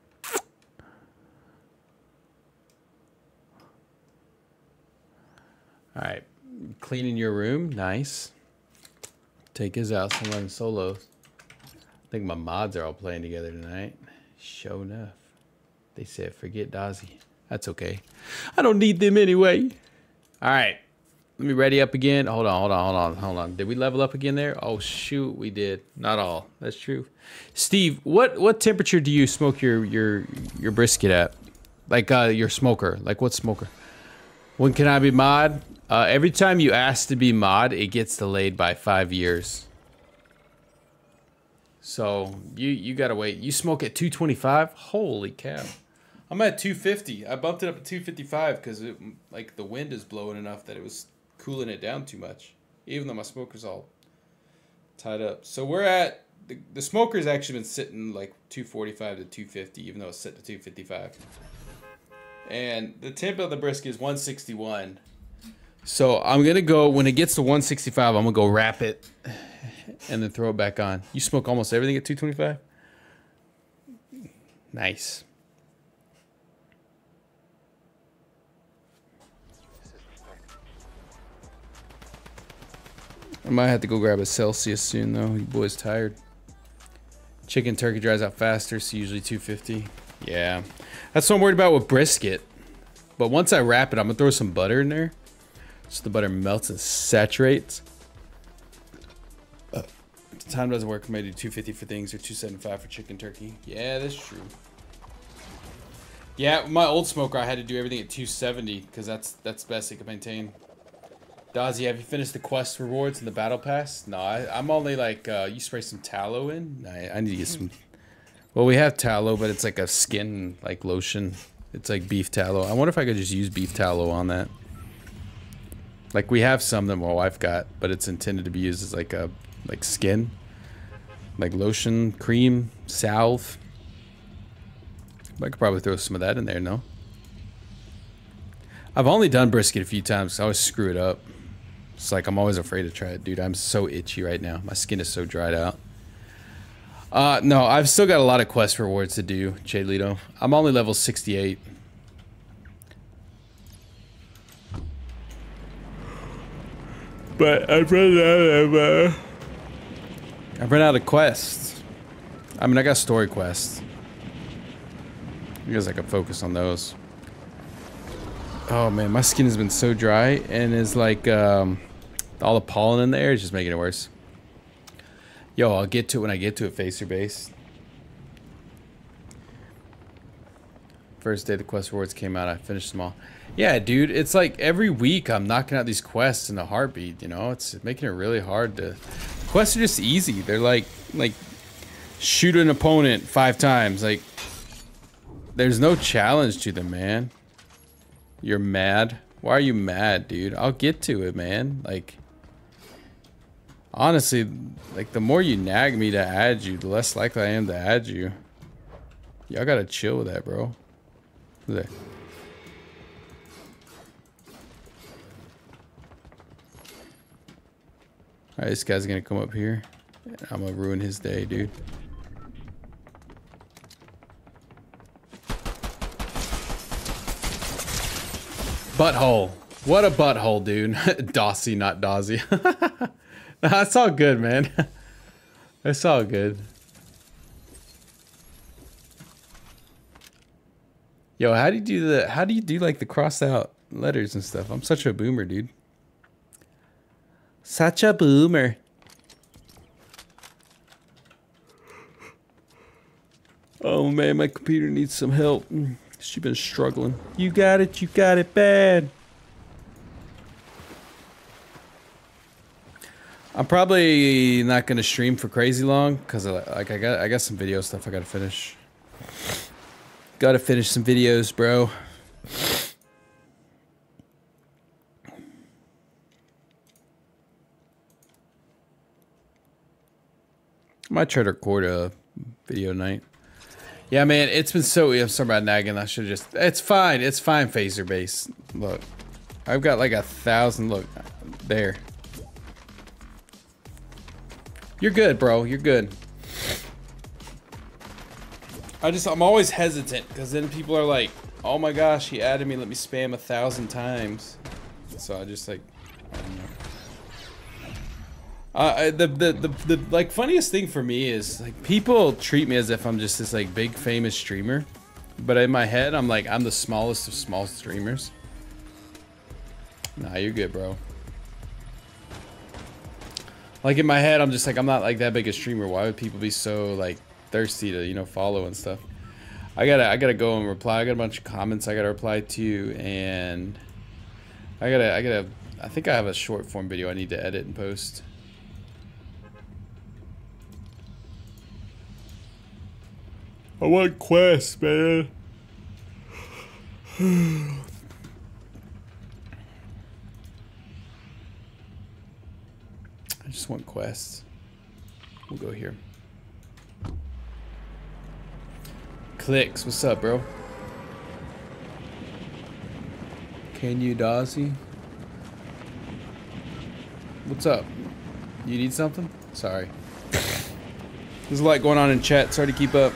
All right, cleaning your room, nice. Take his out, some running solos. I think my mods are all playing together tonight. Show enough. They said forget Dawzi. That's okay. I don't need them anyway. All right, let me ready up again. Hold on, hold on, hold on, hold on. Did we level up again there? Oh shoot, we did. Not all. That's true. Steve, what what temperature do you smoke your your your brisket at? Like uh, your smoker. Like what smoker? When can I be mod? Uh, every time you ask to be mod, it gets delayed by five years. So you you gotta wait. You smoke at 225? Holy cow! I'm at 250. I bumped it up to 255 because it like the wind is blowing enough that it was cooling it down too much. Even though my smoker's all tied up. So we're at the the smoker's actually been sitting like 245 to 250, even though it's set to 255. And the temp of the brisket is 161. So I'm gonna go when it gets to 165. I'm gonna go wrap it and then throw it back on. You smoke almost everything at 225. Nice. I might have to go grab a Celsius soon though. You boys tired. Chicken turkey dries out faster, so usually 250. Yeah, that's what I'm worried about with brisket. But once I wrap it, I'm gonna throw some butter in there. So the butter melts and saturates. Uh, time doesn't work. Maybe 250 for things or 275 for chicken turkey. Yeah, that's true. Yeah, my old smoker, I had to do everything at 270 because that's that's best it can maintain. Dawzi, have you finished the quest rewards and the battle pass? No, I, am only like, uh, you spray some tallow in? I, I need to get some. *laughs* Well, we have tallow, but it's like a skin like lotion. It's like beef tallow. I wonder if I could just use beef tallow on that. Like we have some that my wife got, but it's intended to be used as like a like skin, like lotion, cream, salve. I could probably throw some of that in there. No. I've only done brisket a few times. I always screw it up. It's like I'm always afraid to try it, dude. I'm so itchy right now. My skin is so dried out. Uh, no, I've still got a lot of quest rewards to do, Jade Lito. I'm only level 68. But I've run out of uh, I've run out of quests. I mean, I got story quests. I guess I could focus on those. Oh man, my skin has been so dry and is like um, all the pollen in the air is just making it worse. Yo, I'll get to it when I get to it, Facer Base. First day the quest rewards came out, I finished them all. Yeah, dude, it's like every week I'm knocking out these quests in a heartbeat, you know? It's making it really hard to... Quests are just easy. They're like, like, shoot an opponent five times. Like, there's no challenge to them, man. You're mad? Why are you mad, dude? I'll get to it, man. Like, honestly, like, the more you nag me to add you, the less likely I am to add you. Y'all gotta chill with that, bro. There. Alright, this guy's gonna come up here. I'm gonna ruin his day, dude. Butthole. What a butthole, dude. *laughs* Dossie, not Dozzy. That's *laughs* all good, man. *laughs* That's all good. Yo, how do you do the how do you do like the cross out letters and stuff? I'm such a boomer, dude. Such a boomer. Oh man, my computer needs some help. Mm, She's been struggling. You got it, you got it bad. I'm probably not gonna stream for crazy long because uh, like I got I got some video stuff I gotta finish. Gotta finish some videos, bro. Might try to record a video night. Yeah, man, it's been so. I'm sorry about nagging. I should just. It's fine. It's fine. Phaser base. Look, I've got like a thousand. Look, there. You're good, bro. You're good. I just. I'm always hesitant because then people are like, "Oh my gosh, he added me. Let me spam a thousand times." So I just like. I. Uh, the, the, the, the, like, funniest thing for me is, like, people treat me as if I'm just this, like, big famous streamer. But in my head, I'm like, I'm the smallest of small streamers. Nah, you're good, bro. Like, in my head, I'm just like, I'm not, like, that big a streamer. Why would people be so, like, thirsty to, you know, follow and stuff? I gotta, I gotta go and reply. I got a bunch of comments I gotta reply to, and I gotta, I gotta, I think I have a short form video I need to edit and post. I want quests, man. I just want quests. We'll go here. Clicks, what's up, bro? Can you, Dawzi? What's up? You need something? Sorry. There's a lot going on in chat. Sorry to keep up.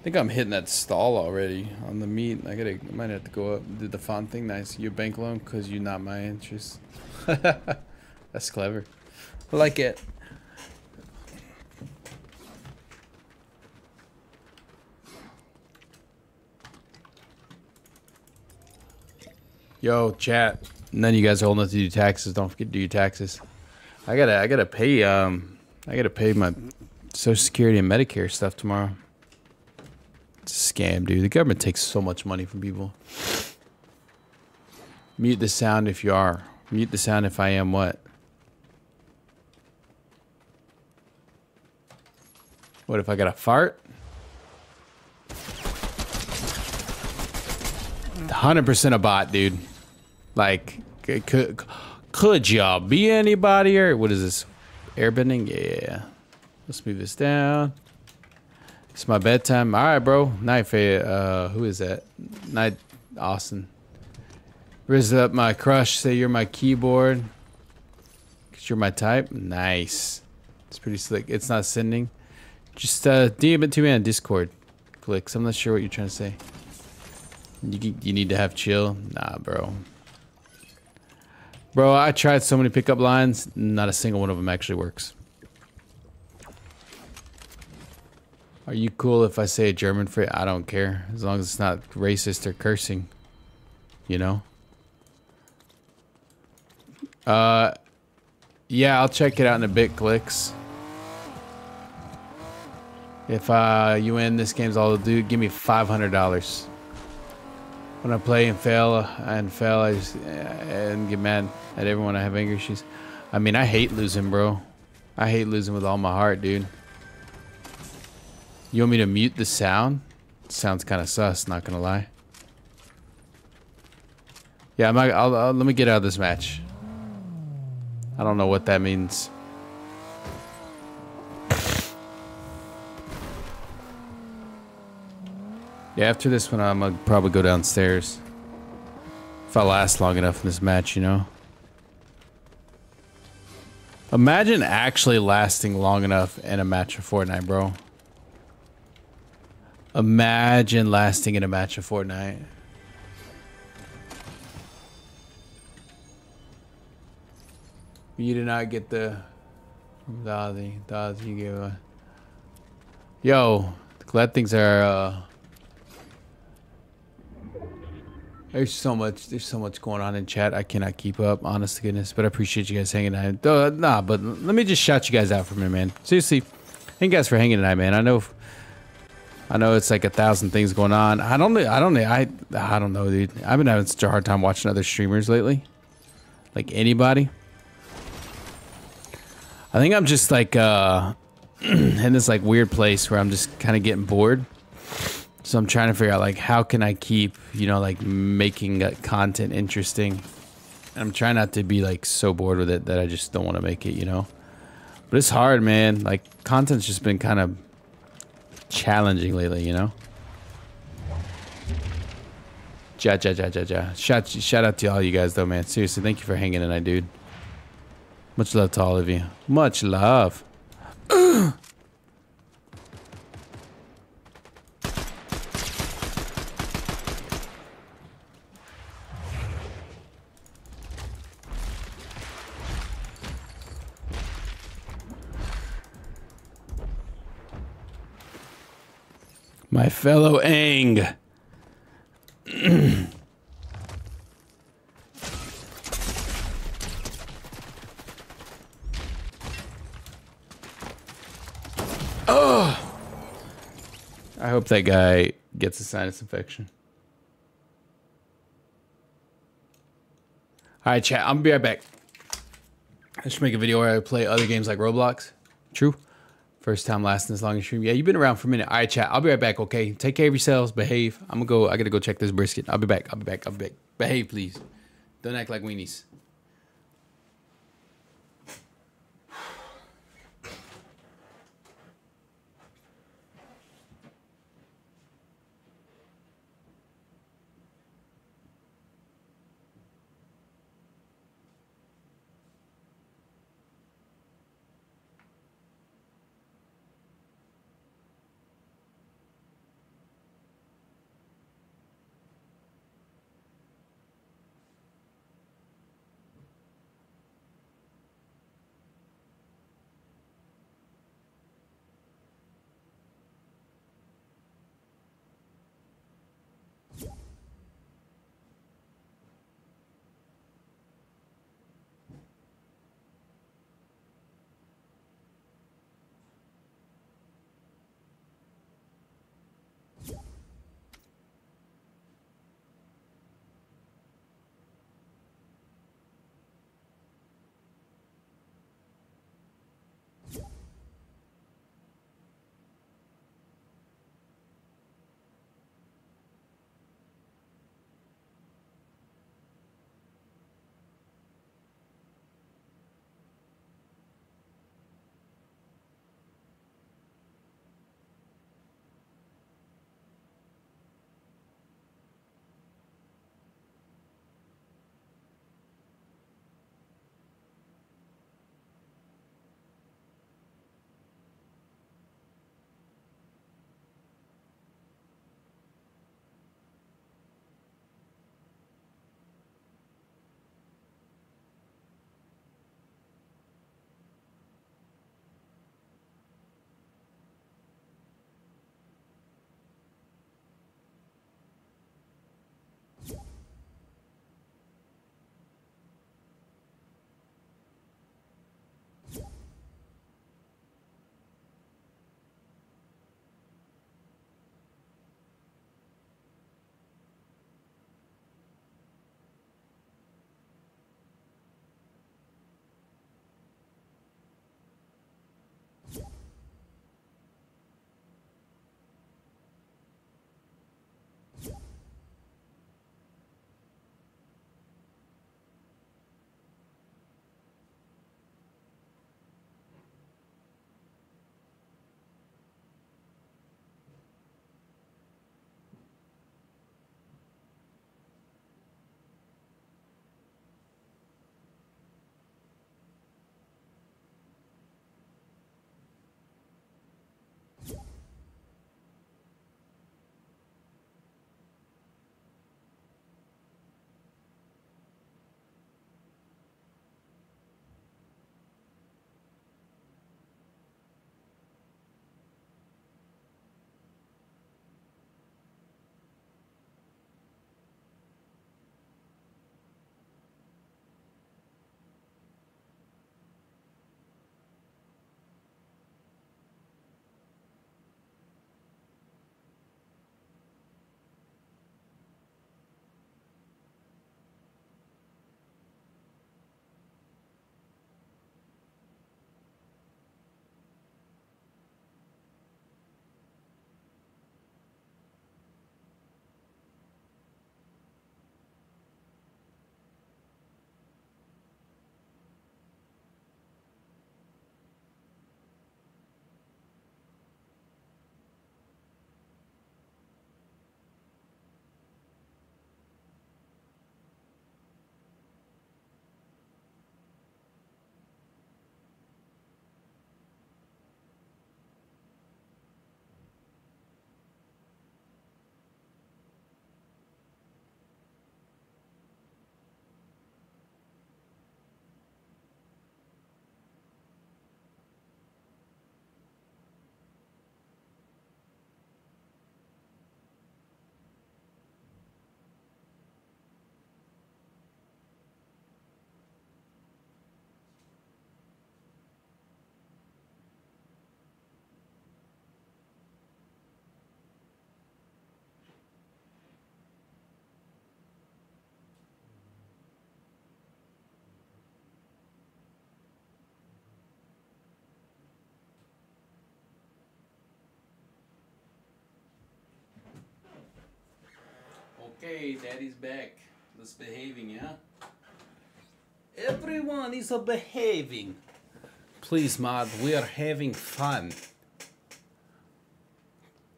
I think I'm hitting that stall already on the meat. I gotta, I might have to go up. Did the font thing nice. Your bank loan because you're not my interest. *laughs* That's clever. I like it. Yo, chat. None of you guys are old enough to do taxes. Don't forget to do your taxes. I gotta, I gotta pay. Um, I gotta pay my Social Security and Medicare stuff tomorrow. Scam, dude. The government takes so much money from people. Mute the sound if you are. Mute the sound if I am what? What if I got a fart? 100% a bot, dude. Like, could, could y'all be anybody or what is this? Airbending? Yeah. Let's move this down. It's my bedtime. All right, bro. Night, uh, who is that? Night, Austin. Riz up my crush. Say you're my keyboard. Cause you're my type. Nice. It's pretty slick. It's not sending. Just uh, DM it to me on Discord. Clicks. I'm not sure what you're trying to say. You, you need to have chill? Nah, bro. Bro, I tried so many pickup lines. Not a single one of them actually works. Are you cool if I say a German phrase? I don't care. As long as it's not racist or cursing. You know? Uh, yeah, I'll check it out in a bit, clicks. If uh, you win this game's all do, give me $500 when I play and fail and fail, I just and get mad at everyone. I have anger issues. I mean, I hate losing, bro. I hate losing with all my heart, dude. You want me to mute the sound? Sounds kind of sus, not gonna lie. Yeah, I'm not, I'll, I'll, let me get out of this match. I don't know what that means. Yeah, after this one, I'm gonna probably go downstairs. If I last long enough in this match, you know? Imagine actually lasting long enough in a match of Fortnite, bro. Imagine lasting in a match of Fortnite. You did not get the Dazi. Dazi you gave a... Yo, glad things are uh There's so much. There's so much going on in chat. I cannot keep up, honest to goodness. But I appreciate you guys hanging out. Uh, nah, but let me just shout you guys out for me, man. Seriously, thank you guys for hanging tonight, man. I know, I know it's like a thousand things going on. I don't. know. I don't. I. I don't know, dude. I've been having such a hard time watching other streamers lately. Like anybody. I think I'm just like uh, *clears throat* in this like weird place where I'm just kind of getting bored. So I'm trying to figure out like how can I keep, you know, like making content interesting. And I'm trying not to be like so bored with it that I just don't want to make it, you know. But it's hard, man. Like content's just been kind of challenging lately, you know. Ja ja ja ja ja. Shout shout out to all you guys though, man. Seriously, thank you for hanging tonight, dude. Much love to all of you. Much love. *clears throat* My fellow Aang. *clears throat* oh! I hope that guy gets a sinus infection. All right, chat. I'm gonna be right back. I should make a video where I play other games like Roblox. True. First time lasting this long in stream. Yeah, you've been around for a minute. All right, chat. I'll be right back, okay? Take care of yourselves. Behave. I'm gonna go. I gotta go check this brisket. I'll be back. I'll be back. I'll be back. Behave, please. Don't act like weenies. Okay, daddy's back. Let's behaving, yeah? Everyone is a behaving. Please, mod, we are having fun.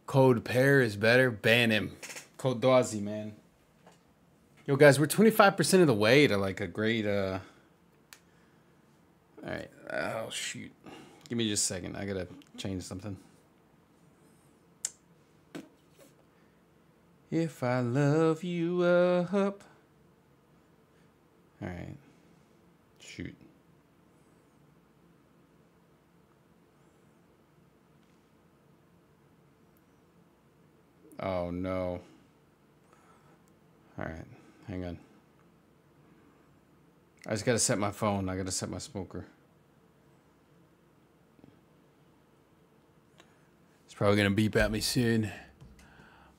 Code pair is better. Ban him. Code Dawzi, man. Yo, guys, we're 25% of the way to like a great, uh. Alright. Oh, shoot. Give me just a second. I gotta change something. If I love you up. Alright. Shoot. Oh no. Alright, hang on. I just gotta set my phone. I gotta set my smoker. It's probably gonna beep at me soon.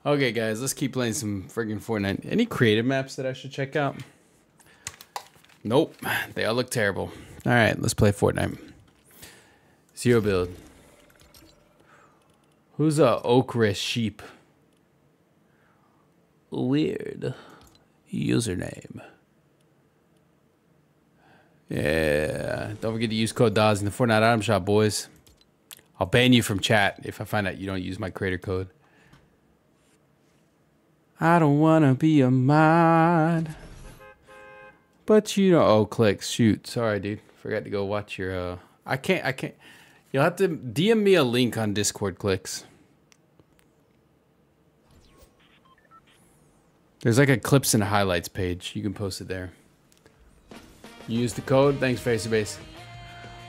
Okay, guys, let's keep playing some friggin' Fortnite. Any creative maps that I should check out? Nope, they all look terrible. All right, let's play Fortnite. Zero build. Who's a Okra sheep? Weird username. Yeah, don't forget to use code DAWS in the Fortnite item shop, boys. I'll ban you from chat if I find out you don't use my creator code. I don't wanna be a mod. But you know, oh, clicks. Shoot, sorry, dude. Forgot to go watch your. uh I can't. I can't. You'll have to DM me a link on Discord. Clicks. There's like a clips and highlights page. You can post it there. Use the code. Thanks, Facebase.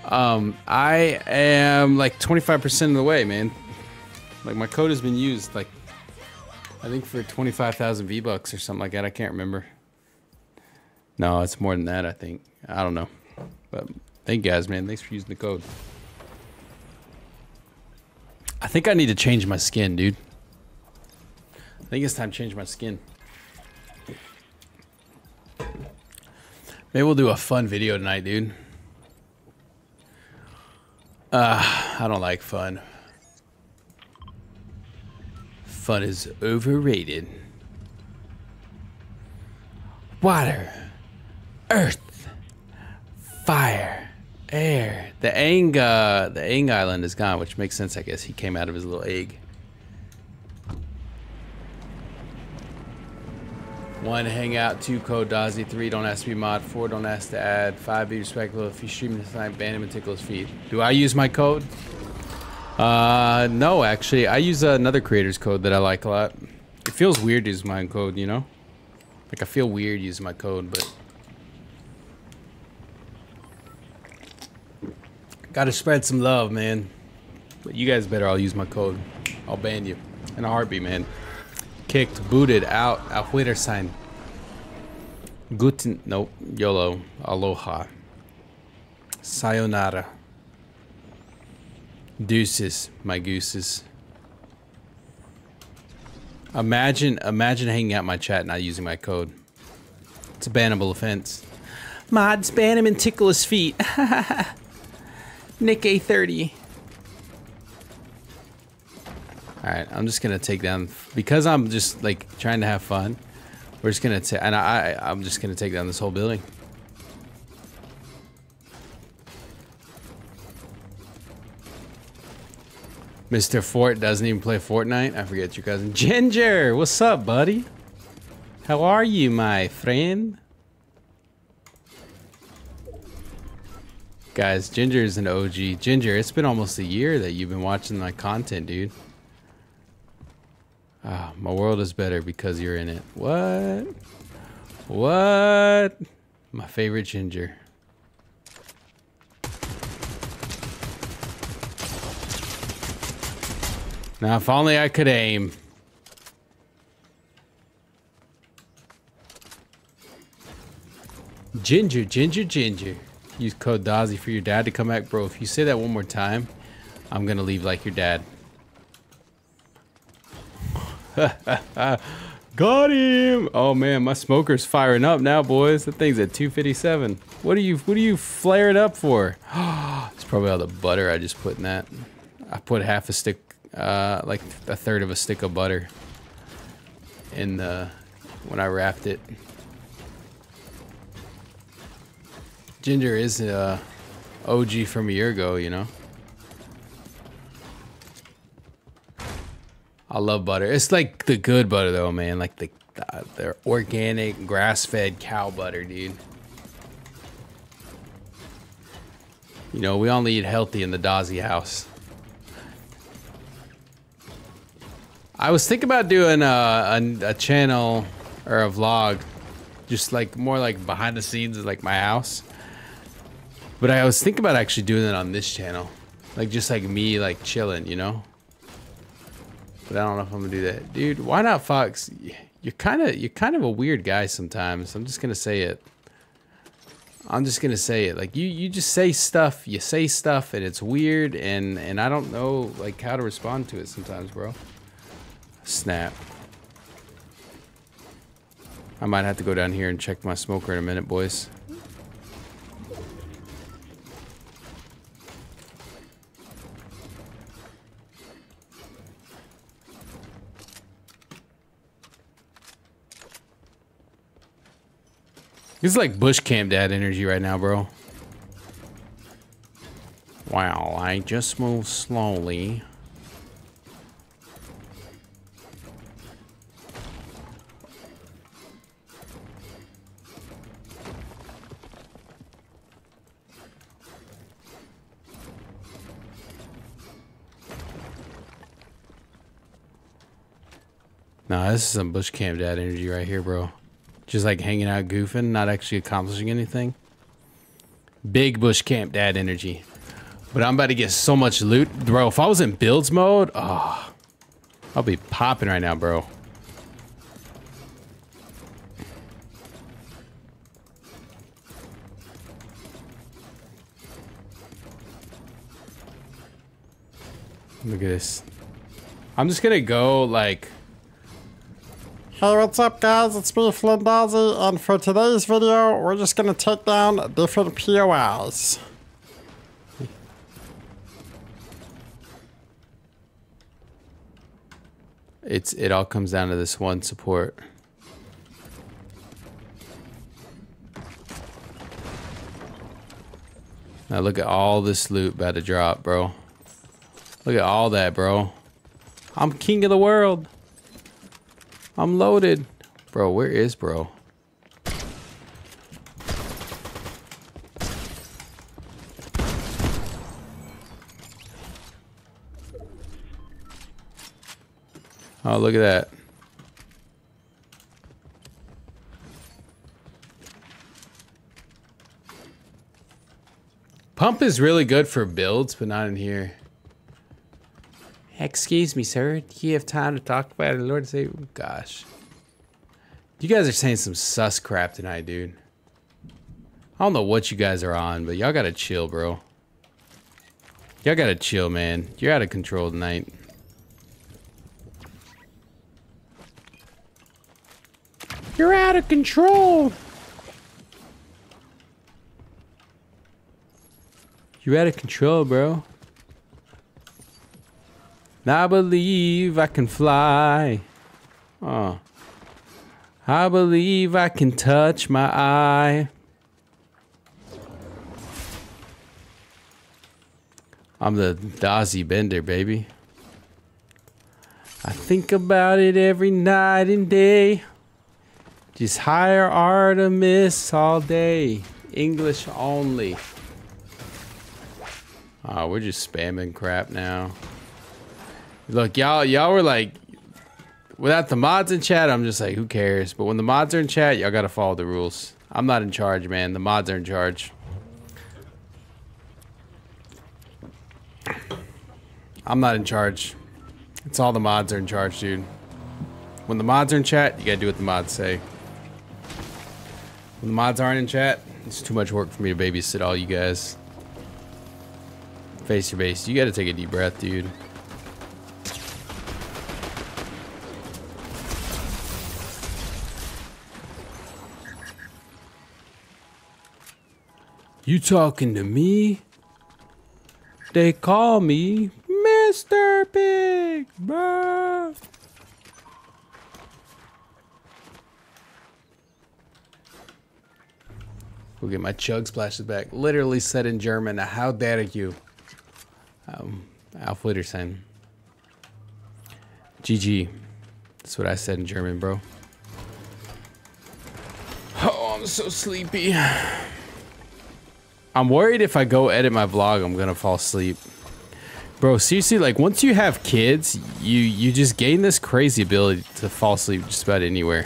Um, I am like 25% of the way, man. Like my code has been used like I think for 25,000 V-bucks or something like that. I can't remember. No, it's more than that, I think. I don't know. But thank you guys, man. Thanks for using the code. I think I need to change my skin, dude. I think it's time to change my skin. Maybe we'll do a fun video tonight, dude. Uh, I don't like fun. Fun is overrated. Water, earth, fire, air. The Aang, uh, the Aang island is gone, which makes sense, I guess. He came out of his little egg. One, hang out. Two, code Dawzi. Three, don't ask to be mod. Four, don't ask to add. Five, be respectful. If you stream this night, ban him and tickle his feet. Do I use my code? Uh, no, actually. I use another creator's code that I like a lot. It feels weird to use my code, you know? Like, I feel weird using my code, but... Gotta spread some love, man. But you guys better all use my code. I'll ban you. In a heartbeat, man kicked, booted, out, auf Wiedersehen. Guten, nope, YOLO, aloha. Sayonara. Deuces, my gooses. Imagine, imagine hanging out my chat not using my code. It's a bannable offense. Mods ban him and tickle his feet. *laughs* Nick A30. All right, I'm just gonna take down because I'm just like trying to have fun. We're just gonna take, and I, I'm just gonna take down this whole building. Mr. Fort doesn't even play Fortnite. I forget your cousin. Ginger, what's up, buddy? How are you, my friend? Guys, Ginger is an OG. Ginger, it's been almost a year that you've been watching my content, dude. Ah, my world is better because you're in it. What? What? My favorite ginger. Now, if only I could aim. Ginger, ginger, ginger. Use code Dawzi for your dad to come back. Bro, if you say that one more time, I'm going to leave like your dad. *laughs* Got him! Oh man, my smoker's firing up now, boys. That thing's at 257. What are you what are you flaring up for? *gasps* it's probably all the butter I just put in that. I put half a stick uh like a third of a stick of butter in the when I wrapped it. Ginger is a OG from a year ago, you know. I love butter. It's like the good butter though, man. Like the the, the organic grass-fed cow butter, dude. You know, we only eat healthy in the Dawzi house. I was thinking about doing a, a, a channel or a vlog, just like more like behind the scenes of like my house. But I was thinking about actually doing it on this channel, like just like me like chilling, you know. But I don't know if I'm gonna do that, dude. Why not Fox? You're kind of you're kind of a weird guy sometimes. I'm just gonna say it. I'm just gonna say it. Like you, you just say stuff. You say stuff, and it's weird, and and I don't know like how to respond to it sometimes, bro. Snap. I might have to go down here and check my smoker in a minute, boys. Is like bush camp dad energy right now, bro. Wow, I just move slowly. Nah, this is some bush camp dad energy right here, bro. Just like hanging out, goofing, not actually accomplishing anything. Big bush camp dad energy. But I'm about to get so much loot. Bro, if I was in builds mode, oh, I'll be popping right now, bro. Look at this. I'm just gonna go like Hey, what's up guys? It's me, Flindawzi, and for today's video, we're just gonna take down different POIs. It's it all comes down to this one support. Now look at all this loot about to drop, bro. Look at all that, bro. I'm king of the world. I'm loaded. Bro, where is bro? Oh, look at that. Pump is really good for builds, but not in here. Excuse me, sir. Do you have time to talk about it? Lord say, gosh. You guys are saying some sus crap tonight, dude. I don't know what you guys are on, but y'all gotta chill, bro. Y'all gotta chill, man. You're out of control tonight. You're out of control. You're out of control, bro. I believe I can fly. Oh. I believe I can touch my eye. I'm the Dawzi Bender, baby. I think about it every night and day. Just hire Artemis all day. English only. Oh, we're just spamming crap now. Look, y'all, y'all were like, without the mods in chat, I'm just like, who cares? But when the mods are in chat, y'all gotta follow the rules. I'm not in charge, man. The mods are in charge. I'm not in charge. It's all the mods are in charge, dude. When the mods are in chat, you gotta do what the mods say. When the mods aren't in chat, it's too much work for me to babysit all you guys. Face your base. You gotta take a deep breath, dude. You talking to me? They call me Mr. Pig, bruh. We'll get my chug splashes back. Literally said in German, how dare you? Um, auf Wiedersehen. GG. That's what I said in German, bro. Oh, I'm so sleepy. I'm worried if I go edit my vlog, I'm gonna fall asleep. Bro, seriously, like once you have kids, you you just gain this crazy ability to fall asleep just about anywhere.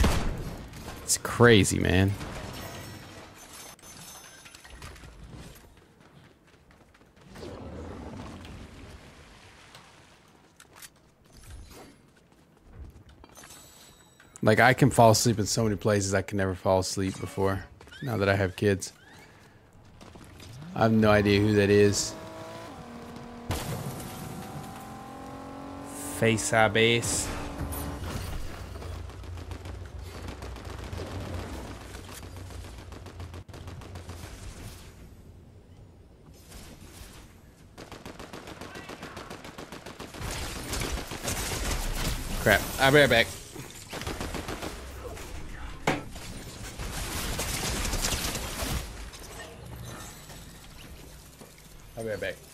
It's crazy, man. Like I can fall asleep in so many places I can never fall asleep before. Now that I have kids. I have no idea who that is. Face our base. Crap. I'll be right back. I'll be right back.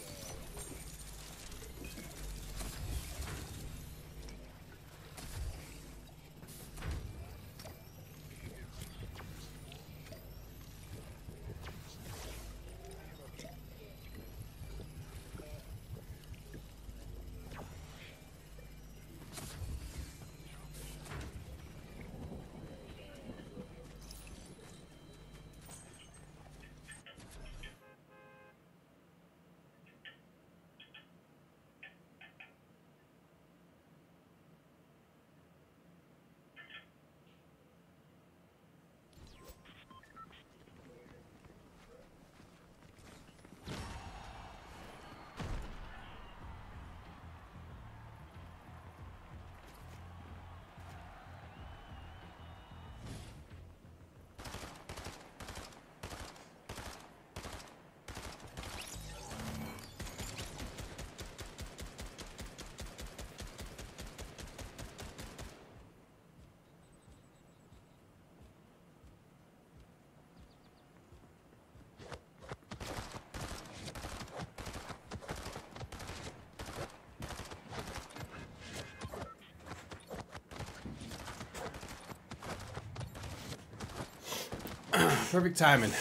Perfect timing.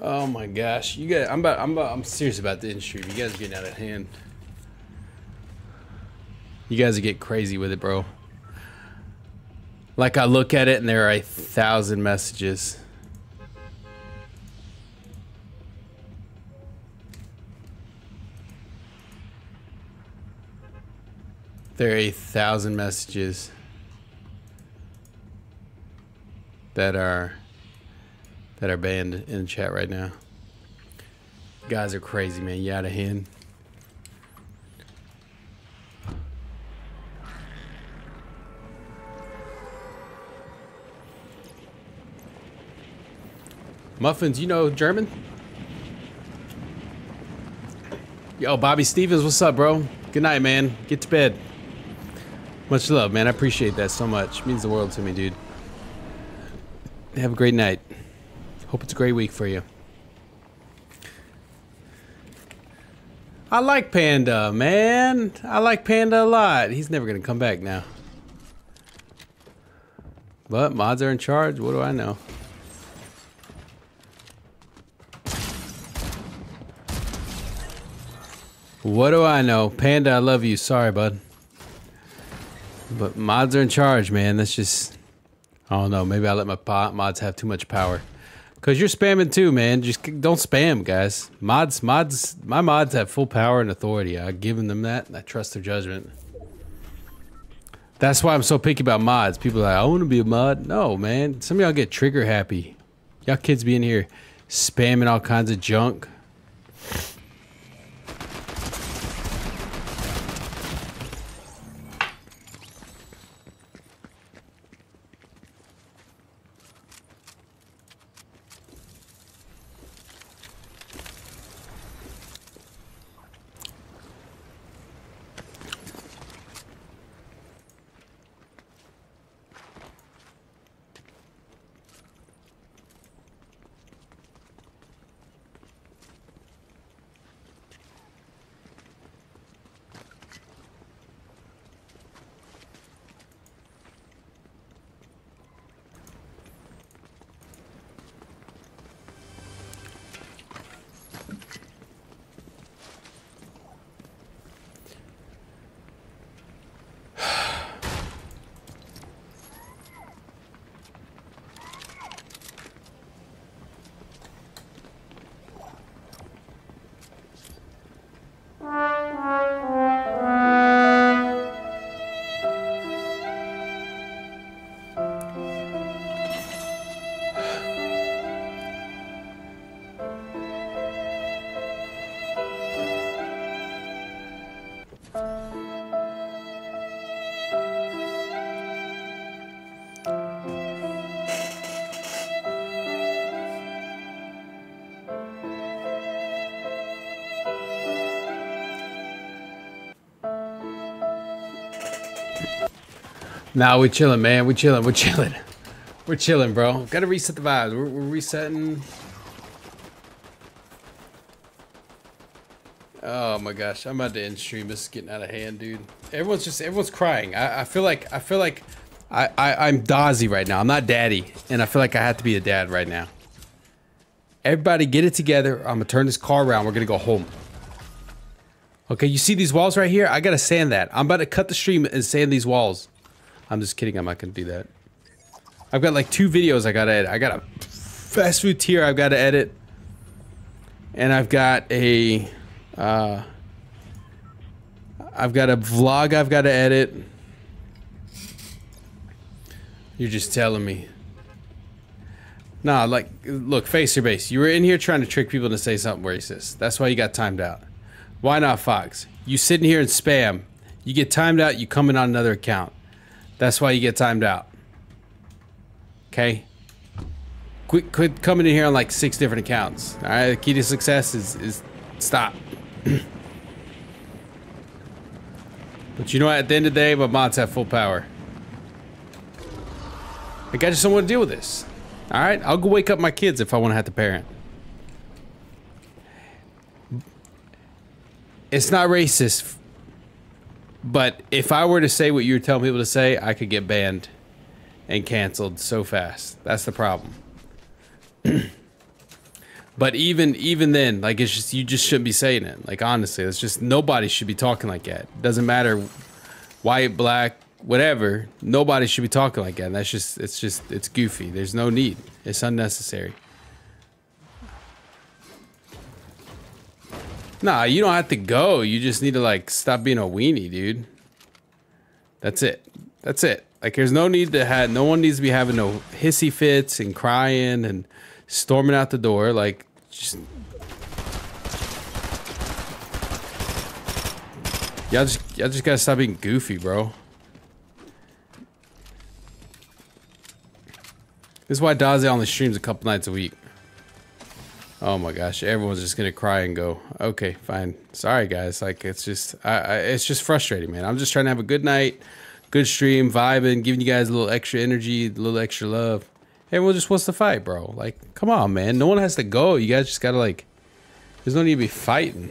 Oh my gosh, you guys! I'm about, I'm about, I'm serious about the industry. You guys are getting out of hand. You guys are getting crazy with it, bro. Like I look at it and there are a thousand messages. There are a thousand messages. That are that are banned in the chat right now. guys are crazy, man. You out of hand. Muffins, you know German? Yo, Bobby Stevens, what's up, bro? Good night, man. Get to bed. Much love, man. I appreciate that so much. Means the world to me, dude. Have a great night. Hope it's a great week for you. I like Panda, man. I like Panda a lot. He's never going to come back now. But mods are in charge. What do I know? What do I know? Panda, I love you. Sorry, bud. But mods are in charge, man. That's just I don't know. Maybe I let my mods have too much power. Cause you're spamming too, man. Just don't spam, guys. Mods, mods, my mods have full power and authority. I've given them that, and I trust their judgment. That's why I'm so picky about mods. People like, I want to be a mod. No, man. Some of y'all get trigger happy. Y'all kids be in here spamming all kinds of junk. Nah, we chilling, man. We chilling. We're chilling. We're chilling, bro. Gotta reset the vibes. We're, we're resetting. Oh my gosh, I'm about to end stream. This is getting out of hand, dude. Everyone's just everyone's crying. I, I feel like I feel like I, I I'm Dawzi right now. I'm not daddy, and I feel like I have to be a dad right now. Everybody, get it together. I'm gonna turn this car around. We're gonna go home. Okay, you see these walls right here? I gotta sand that. I'm about to cut the stream and sand these walls. I'm just kidding. I'm not gonna do that. I've got like two videos I gotta edit. I got a fast food tier I've got to edit, and I've got a uh, I've got a vlog I've got to edit. You're just telling me. Nah, like, look, face your base. You were in here trying to trick people to say something racist. That's why you got timed out. Why not, Fox? You sitting here and spam. You get timed out, you come in on another account. That's why you get timed out. Okay? Quit, quit coming in here on like six different accounts. All right, the key to success is, is stop. *clears throat* but you know what? At the end of the day, my mods have full power. I just don't to deal with this. All right, I'll go wake up my kids if I want to have to parent. It's not racist, but if I were to say what you're telling people to say, I could get banned and canceled so fast. That's the problem. *clears throat* but even even then, like it's just you just shouldn't be saying it. Like honestly, it's just nobody should be talking like that. Doesn't matter white, black, whatever. Nobody should be talking like that. That's just it's just it's goofy. There's no need. It's unnecessary. Nah, you don't have to go. You just need to like stop being a weenie, dude. That's it. That's it. Like there's no need to have no one needs to be having no hissy fits and crying and storming out the door. Like just Y'all just y'all just gotta stop being goofy, bro. This is why Daze only streams a couple nights a week. Oh my gosh, everyone's just gonna cry and go, okay, fine. Sorry guys, like it's just, I, I, it's just frustrating, man. I'm just trying to have a good night, good stream, vibing, giving you guys a little extra energy, a little extra love. Everyone just wants to fight, bro. Like, come on, man. No one has to go. You guys just gotta like, there's no need to be fighting.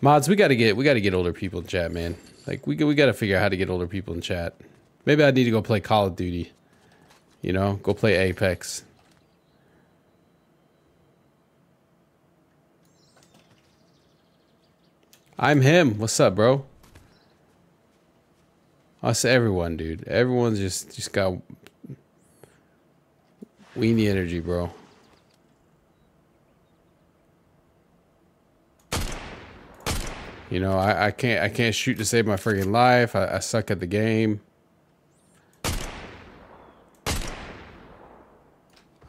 Mods, we gotta get, we gotta get older people in chat, man. Like, we we gotta figure out how to get older people in chat. Maybe I need to go play Call of Duty. You know, go play Apex. I'm him. What's up, bro? Us everyone, dude. Everyone's just just got weenie energy, bro. You know, I, I can't I can't shoot to save my freaking life. I, I suck at the game. I'm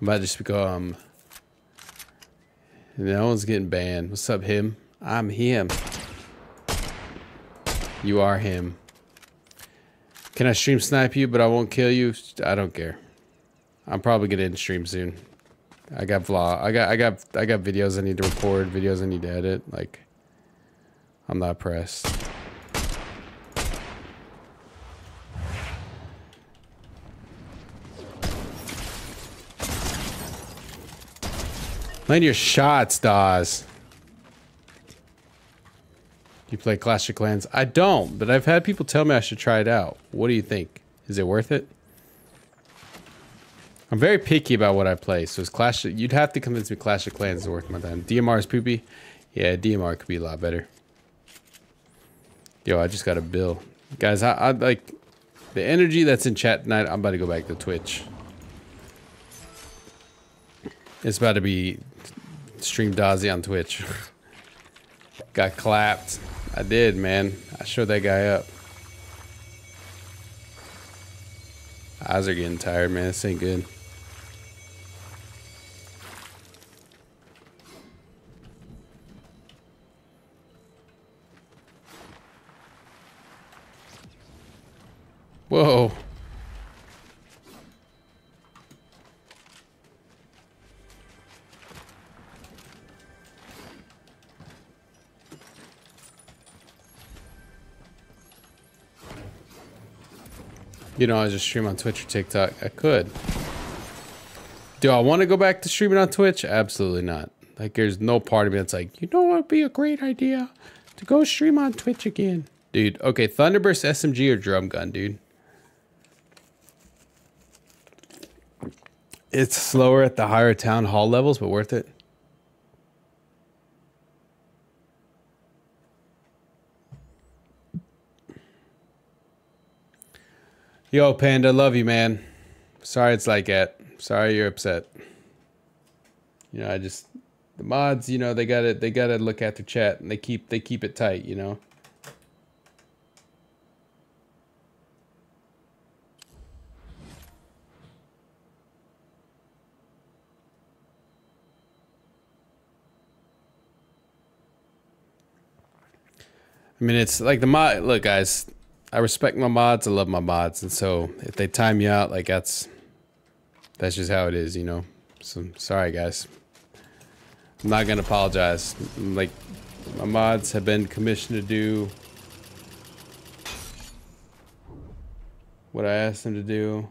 about to just become. Um, no one's getting banned. What's up, him? I'm him. You are him. Can I stream snipe you, but I won't kill you? I don't care. I'm probably gonna end stream soon. I got vlog. I got. I got. I got videos I need to record. Videos I need to edit. Like, I'm not pressed. Land your shots, Dawes. You play Clash of Clans? I don't, but I've had people tell me I should try it out. What do you think? Is it worth it? I'm very picky about what I play, so it's Clash. You'd have to convince me Clash of Clans is worth my time. DMR is poopy. Yeah, DMR could be a lot better. Yo, I just got a bill, guys. I, I like the energy that's in chat tonight. I'm about to go back to Twitch. It's about to be stream Dawzi on Twitch. *laughs* got clapped. I did, man. I showed that guy up. Eyes are getting tired, man. This ain't good. Whoa. You know, I just stream on Twitch or TikTok. I could. Do I want to go back to streaming on Twitch? Absolutely not. Like, there's no part of me that's like, you know what would be a great idea? To go stream on Twitch again. Dude, okay, Thunderburst SMG or Drum Gun, dude? It's slower at the higher town hall levels, but worth it. Yo, Panda, love you, man. Sorry it's like that. Sorry you're upset. You know, I just the mods, you know, they gotta they gotta look at their chat and they keep they keep it tight, you know. I mean, it's like the mod. Look, guys, I respect my mods. I love my mods, and so if they time you out, like that's that's just how it is, you know. So sorry, guys. I'm not gonna apologize. Like my mods have been commissioned to do what I asked them to do.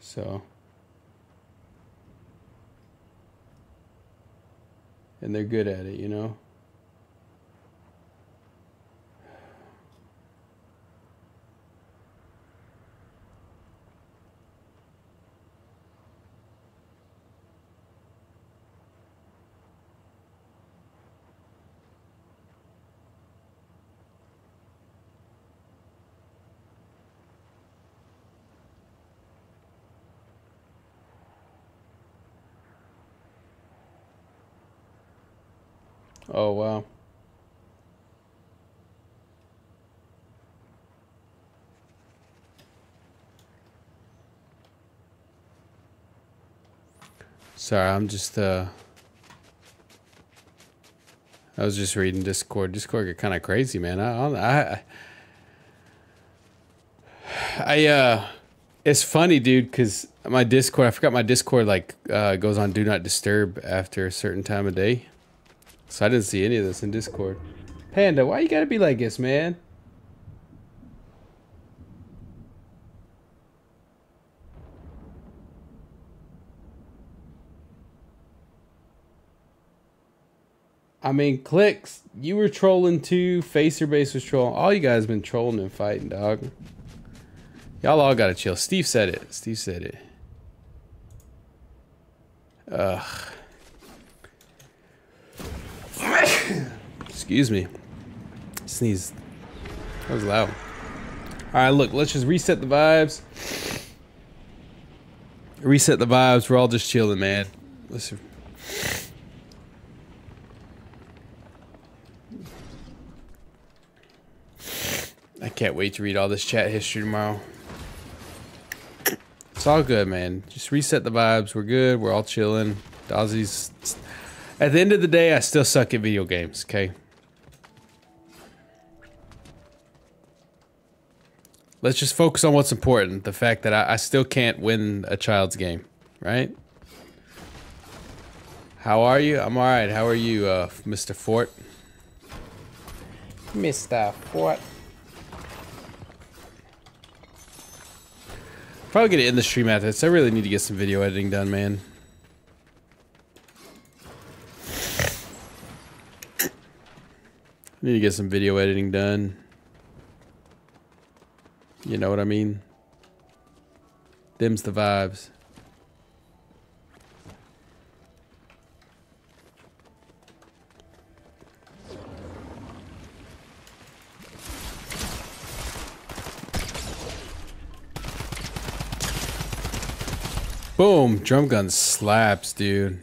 So. And they're good at it, you know? Oh, wow. Sorry, I'm just, uh... I was just reading Discord. Discord get kind of crazy, man. I, I, I, uh, it's funny, dude, because my Discord, I forgot my Discord, like, uh, goes on Do Not Disturb after a certain time of day. So I didn't see any of this in Discord. Panda, why you gotta be like this, man? I mean, clicks. You were trolling too. Facer base was trolling. All you guys been trolling and fighting, dog. Y'all all gotta chill. Steve said it. Steve said it. Ugh. Excuse me. Sneeze. That was loud. Alright, look, let's just reset the vibes. Reset the vibes. We're all just chilling, man. Let's I can't wait to read all this chat history tomorrow. It's all good, man. Just reset the vibes. We're good. We're all chilling. Dawzi's. At the end of the day, I still suck at video games, okay? Let's just focus on what's important. The fact that I, I still can't win a child's game, right? How are you? I'm alright. How are you, uh, Mr. Fort? Mr. Fort. Probably gonna end the stream after this. I really need to get some video editing done, man. I Need to get some video editing done. You know what I mean? Them's the vibes. Boom! Drum gun slaps, dude.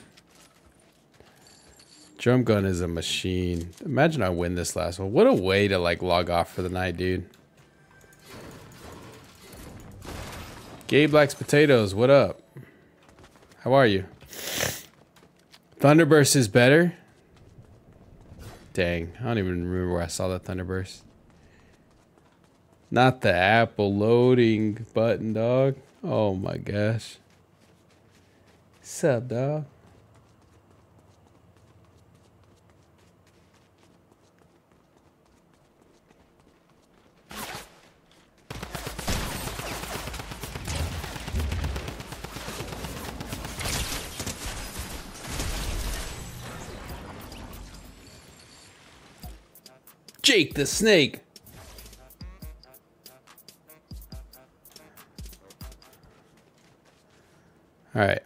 Drum gun is a machine. Imagine I win this last one. What a way to like log off for the night, dude. Gabe likes potatoes. What up? How are you? Thunderburst is better? Dang, I don't even remember where I saw that Thunderburst. Not the Apple loading button, dog. Oh my gosh. Sup, dog? Shake the snake. All right.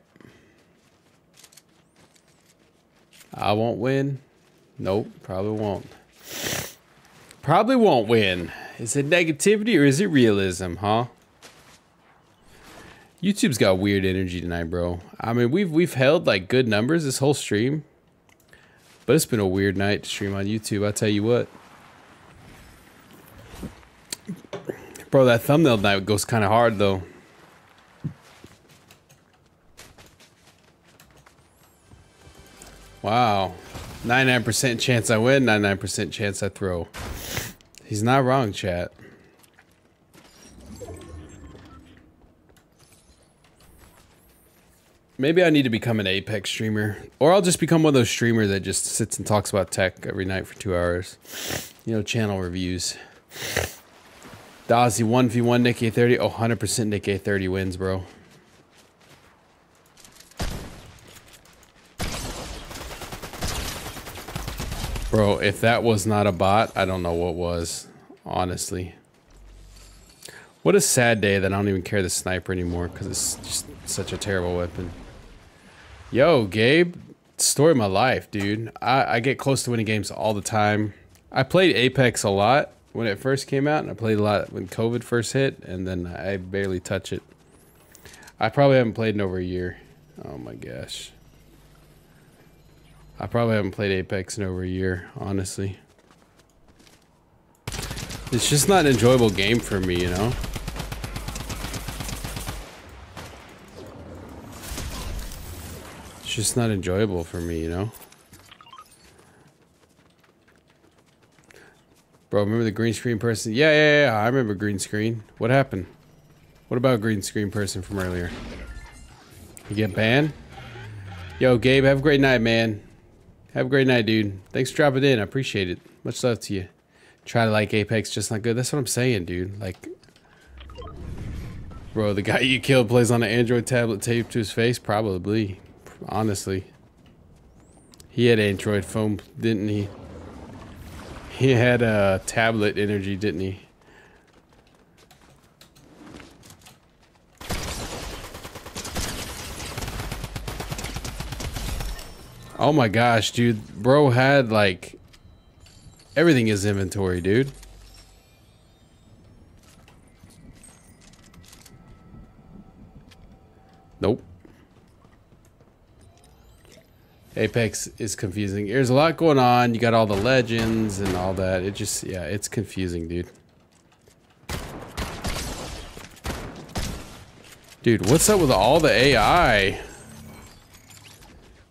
I won't win. Nope, probably won't. Probably won't win. Is it negativity or is it realism, huh? YouTube's got weird energy tonight, bro. I mean, we've we've held like good numbers this whole stream. But it's been a weird night to stream on YouTube, I tell you what. Bro, that thumbnail night goes kind of hard though. Wow. 99% chance I win, 99% chance I throw. He's not wrong, chat. Maybe I need to become an Apex streamer. Or I'll just become one of those streamers that just sits and talks about tech every night for two hours. You know, channel reviews. Dawzi 1v1 Nick A30. Oh, 100% NickEh30 wins, bro. Bro, if that was not a bot, I don't know what was. Honestly. What a sad day that I don't even carry the sniper anymore because it's just such a terrible weapon. Yo, Gabe. Story of my life, dude. I, I get close to winning games all the time. I played Apex a lot when it first came out, and I played a lot when COVID first hit, and then I barely touch it. I probably haven't played in over a year. Oh my gosh. I probably haven't played Apex in over a year, honestly. It's just not an enjoyable game for me, you know? It's just not enjoyable for me, you know? Bro, remember the green screen person? Yeah, yeah, yeah, I remember green screen. What happened? What about green screen person from earlier? You get banned? Yo, Gabe, have a great night, man. Have a great night, dude. Thanks for dropping in. I appreciate it. Much love to you. Try to like Apex, just not good. That's what I'm saying, dude. Like, bro, the guy you killed plays on an Android tablet taped to his face? Probably. Honestly. He had Android phone, didn't he? He had a uh, tablet energy, didn't he? Oh my gosh, dude. Bro had like everything is inventory, dude. Nope. Apex is confusing. There's a lot going on. You got all the legends and all that. It just, yeah, it's confusing, dude. Dude, what's up with all the AI?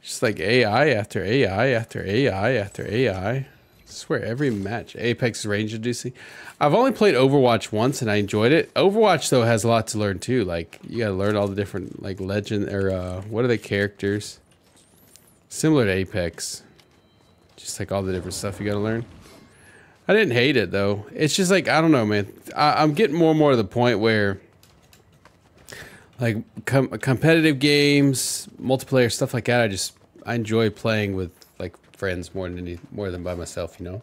Just like AI after AI after AI after AI. I swear every match. Apex range reducing. I've only played Overwatch once and I enjoyed it. Overwatch though has a lot to learn too. Like you gotta learn all the different like legend or uh, what are the characters? Similar to Apex. Just like all the different stuff you gotta learn. I didn't hate it though. It's just like I don't know, man. I, am getting more and more to the point where like com competitive games, multiplayer stuff like that. I just I enjoy playing with like friends more than any more than by myself, you know.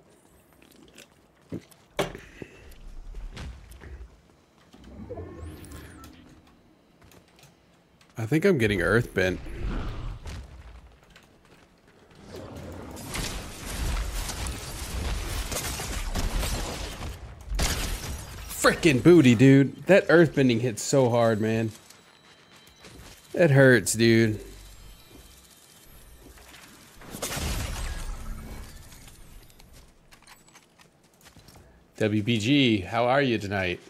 I think I'm getting earth Frickin' booty, dude. That earthbending hits so hard, man. That hurts, dude. WBG, how are you tonight?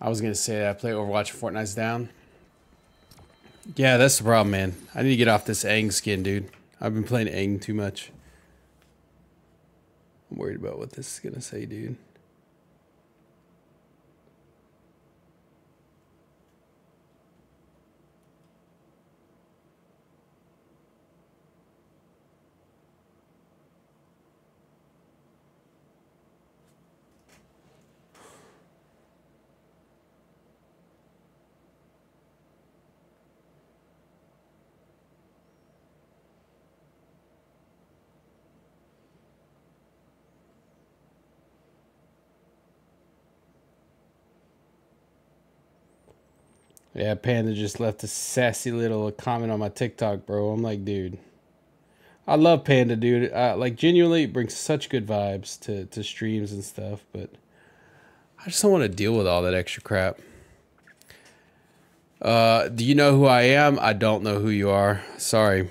I was gonna say I play Overwatch Fortnite's down. Yeah, that's the problem, man. I need to get off this Aang skin, dude. I've been playing Aang too much. I'm worried about what this is gonna say, dude. Yeah, Panda just left a sassy little comment on my TikTok, bro. I'm like, dude, I love Panda, dude. Uh, like, genuinely it brings such good vibes to to streams and stuff, but I just don't want to deal with all that extra crap. Uh, do you know who I am? I don't know who you are. Sorry.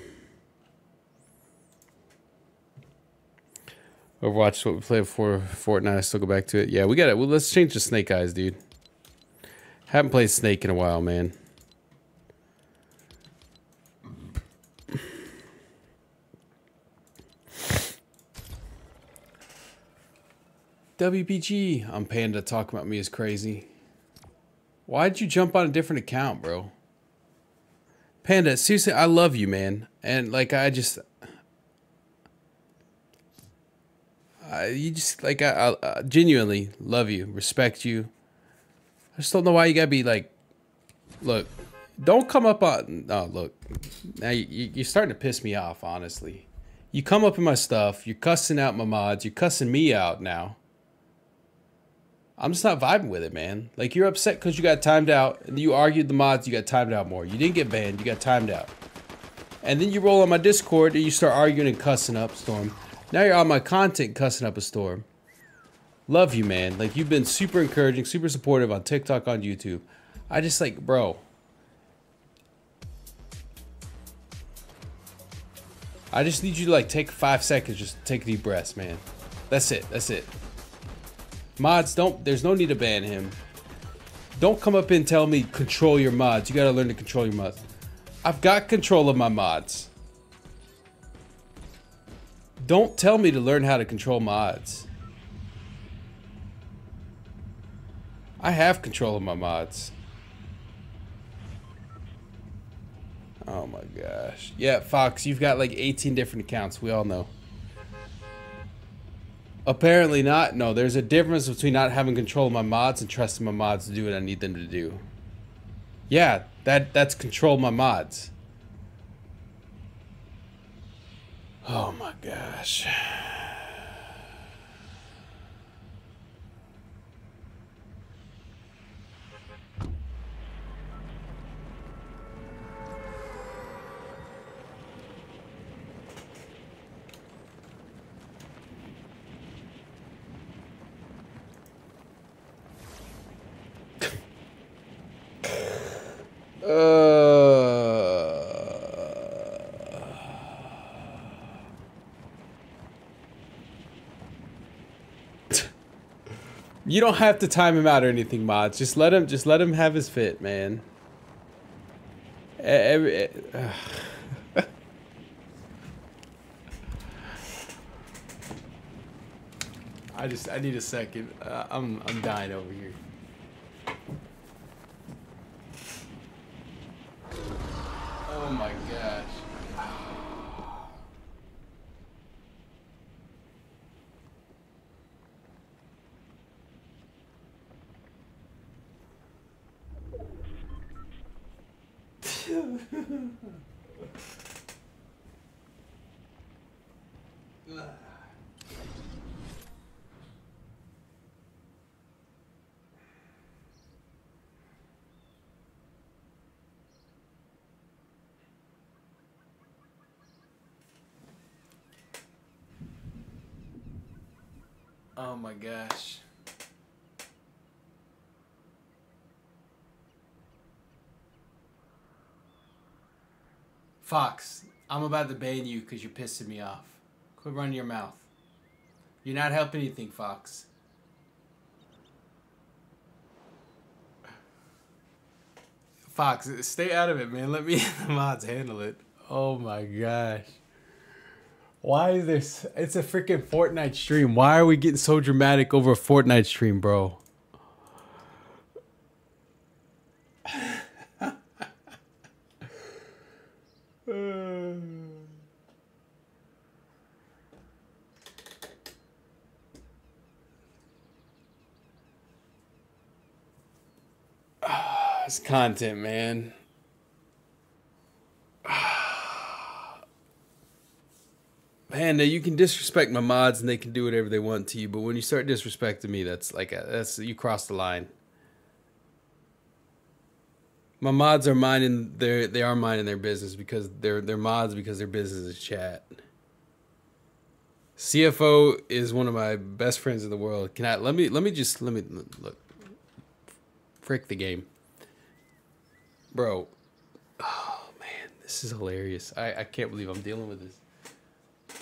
Overwatch is what we played before Fortnite. I still go back to it. Yeah, we got it. Well, let's change to Snake Eyes, dude. Haven't played Snake in a while, man. WPG. I'm Panda. Talking about me is crazy. Why'd you jump on a different account, bro? Panda, seriously, I love you, man. And, like, I just... I, you just, like, I, I, I genuinely love you, respect you. I just don't know why you gotta be like, look, don't come up on. No, look, now you, you're starting to piss me off. Honestly, you come up in my stuff. You're cussing out my mods. You're cussing me out now. I'm just not vibing with it, man. Like you're upset because you got timed out, and you argued the mods. You got timed out more. You didn't get banned. You got timed out. And then you roll on my Discord and you start arguing and cussing up Storm. Now you're on my content cussing up a Storm. Love you, man. Like you've been super encouraging, super supportive on TikTok, on YouTube. I just like, bro. I just need you to like take five seconds, just take a deep breaths, man. That's it. That's it. Mods, don't. There's no need to ban him. Don't come up and tell me control your mods. You gotta learn to control your mods. I've got control of my mods. Don't tell me to learn how to control mods. I have control of my mods. Oh my gosh. Yeah, Fox, you've got like 18 different accounts. We all know. Apparently not. No, there's a difference between not having control of my mods and trusting my mods to do what I need them to do. Yeah, that that's control my mods. Oh my gosh. Uh, you don't have to time him out or anything, mods. Just let him. Just let him have his fit, man. Every- ugh. *sighs* I just. I need a second. Uh, I'm. I'm dying over here. Oh my gosh. Oh my gosh. Fox, I'm about to ban you because you're pissing me off. Quit running your mouth. You're not helping anything, Fox. Fox, stay out of it, man. Let me *laughs* the mods handle it. Oh my gosh. Why is this? It's a freaking Fortnite stream. Why are we getting so dramatic over a Fortnite stream, bro? *sighs* It's content, man. Panda, you can disrespect my mods and they can do whatever they want to you, but when you start disrespecting me, that's like a, that's you cross the line. My mods are minding their they are minding their business because they're they're mods because their business is chat. CFO is one of my best friends in the world. Can I let me let me just let me look. Frick the game. Bro. Oh man, this is hilarious. I, I can't believe I'm dealing with this.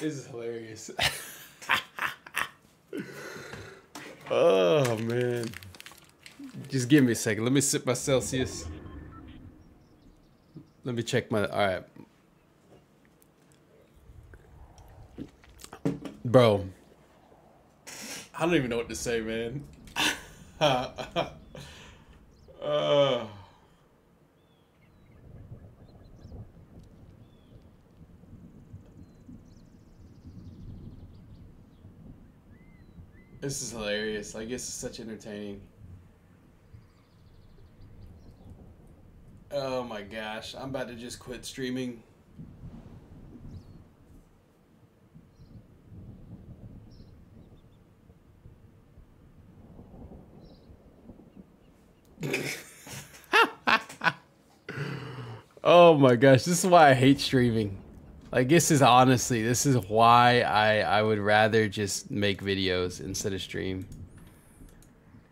This is hilarious. *laughs* oh man. Just give me a second. Let me sip my Celsius. Let me check my. All right. Bro. I don't even know what to say, man. *laughs* uh, this is hilarious. I guess it's such entertaining. Oh my gosh, I'm about to just quit streaming. *laughs* oh my gosh, this is why I hate streaming. Like this is honestly, this is why I I would rather just make videos instead of stream.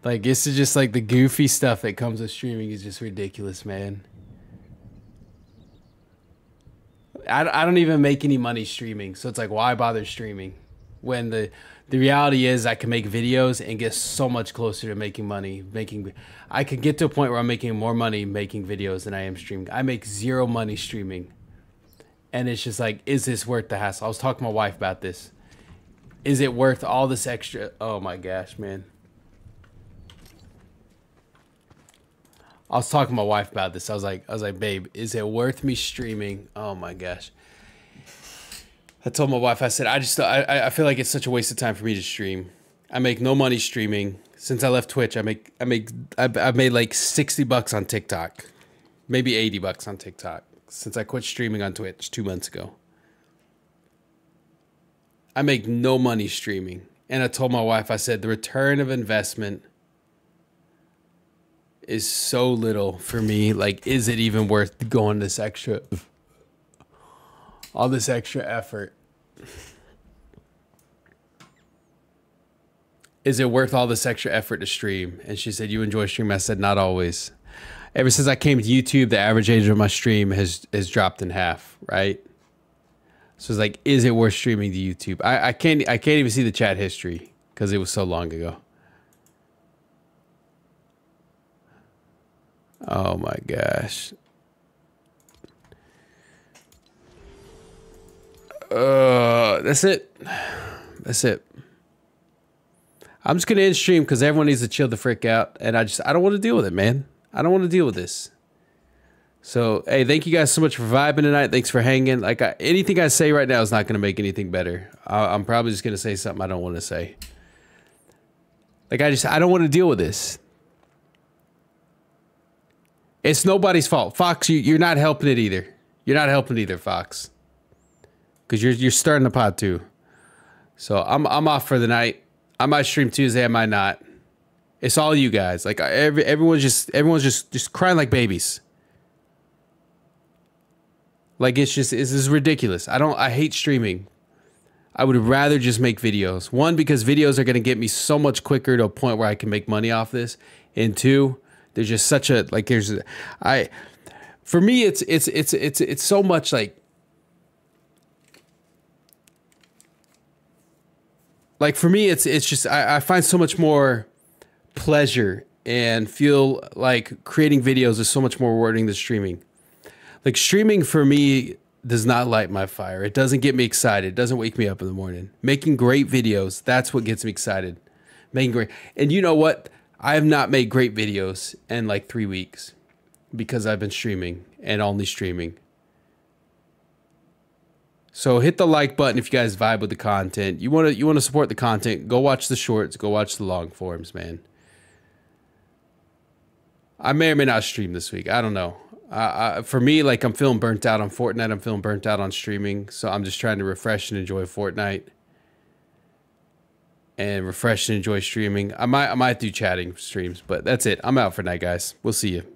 Like this is just like the goofy stuff that comes with streaming is just ridiculous, man. I, I don't even make any money streaming, so it's like why bother streaming when the the reality is I can make videos and get so much closer to making money. Making I could get to a point where I'm making more money making videos than I am streaming. I make zero money streaming. And it's just like, is this worth the hassle? I was talking to my wife about this. Is it worth all this extra? Oh my gosh, man. I was talking to my wife about this. I was like, I was like, babe, is it worth me streaming? Oh my gosh. I told my wife, I said, I just, I, I feel like it's such a waste of time for me to stream. I make no money streaming. Since I left Twitch, I make, I make, I've, I've made like 60 bucks on TikTok, maybe 80 bucks on TikTok since I quit streaming on Twitch two months ago. I make no money streaming. And I told my wife, I said, the return of investment is so little for me. Like, is it even worth going this extra, all this extra effort? Is it worth all this extra effort to stream? And she said, You enjoy streaming? I said, Not always. Ever since I came to YouTube, the average age of my stream has has dropped in half, right? So it's like, is it worth streaming to YouTube? I, I can't I can't even see the chat history because it was so long ago. Oh my gosh. Uh, that's it. That's it. I'm just gonna end stream because everyone needs to chill the frick out, and I just I don't want to deal with it, man. I don't want to deal with this. So hey, thank you guys so much for vibing tonight. Thanks for hanging. Like I, anything I say right now is not gonna make anything better. I, I'm probably just gonna say something I don't want to say. Like I just I don't want to deal with this. It's nobody's fault. Fox, you, you're not helping it either. You're not helping either, Fox. Because you're you're starting the pod too. So I'm I'm off for the night. I might stream Tuesday, I might not. It's all you guys. Like every everyone's just everyone's just just crying like babies. Like it's just it's, it's ridiculous. I don't I hate streaming. I would rather just make videos. One because videos are going to get me so much quicker to a point where I can make money off this. And two, there's just such a like there's I for me it's it's it's it's it's so much like like for me it's it's just I, I find so much more pleasure and feel like creating videos is so much more rewarding than streaming. Like streaming for me does not light my fire. It doesn't get me excited. It doesn't wake me up in the morning. Making great videos, that's what gets me excited. Making great. And you know what? I have not made great videos in like 3 weeks because I've been streaming and only streaming. So hit the like button if you guys vibe with the content. You want to you want to support the content, go watch the shorts, go watch the long forms, man. I may or may not stream this week. I don't know. Uh, for me, like I'm feeling burnt out on Fortnite. I'm feeling burnt out on streaming, so I'm just trying to refresh and enjoy Fortnite, and refresh and enjoy streaming. I might I might do chatting streams, but that's it. I'm out for night, guys. We'll see you.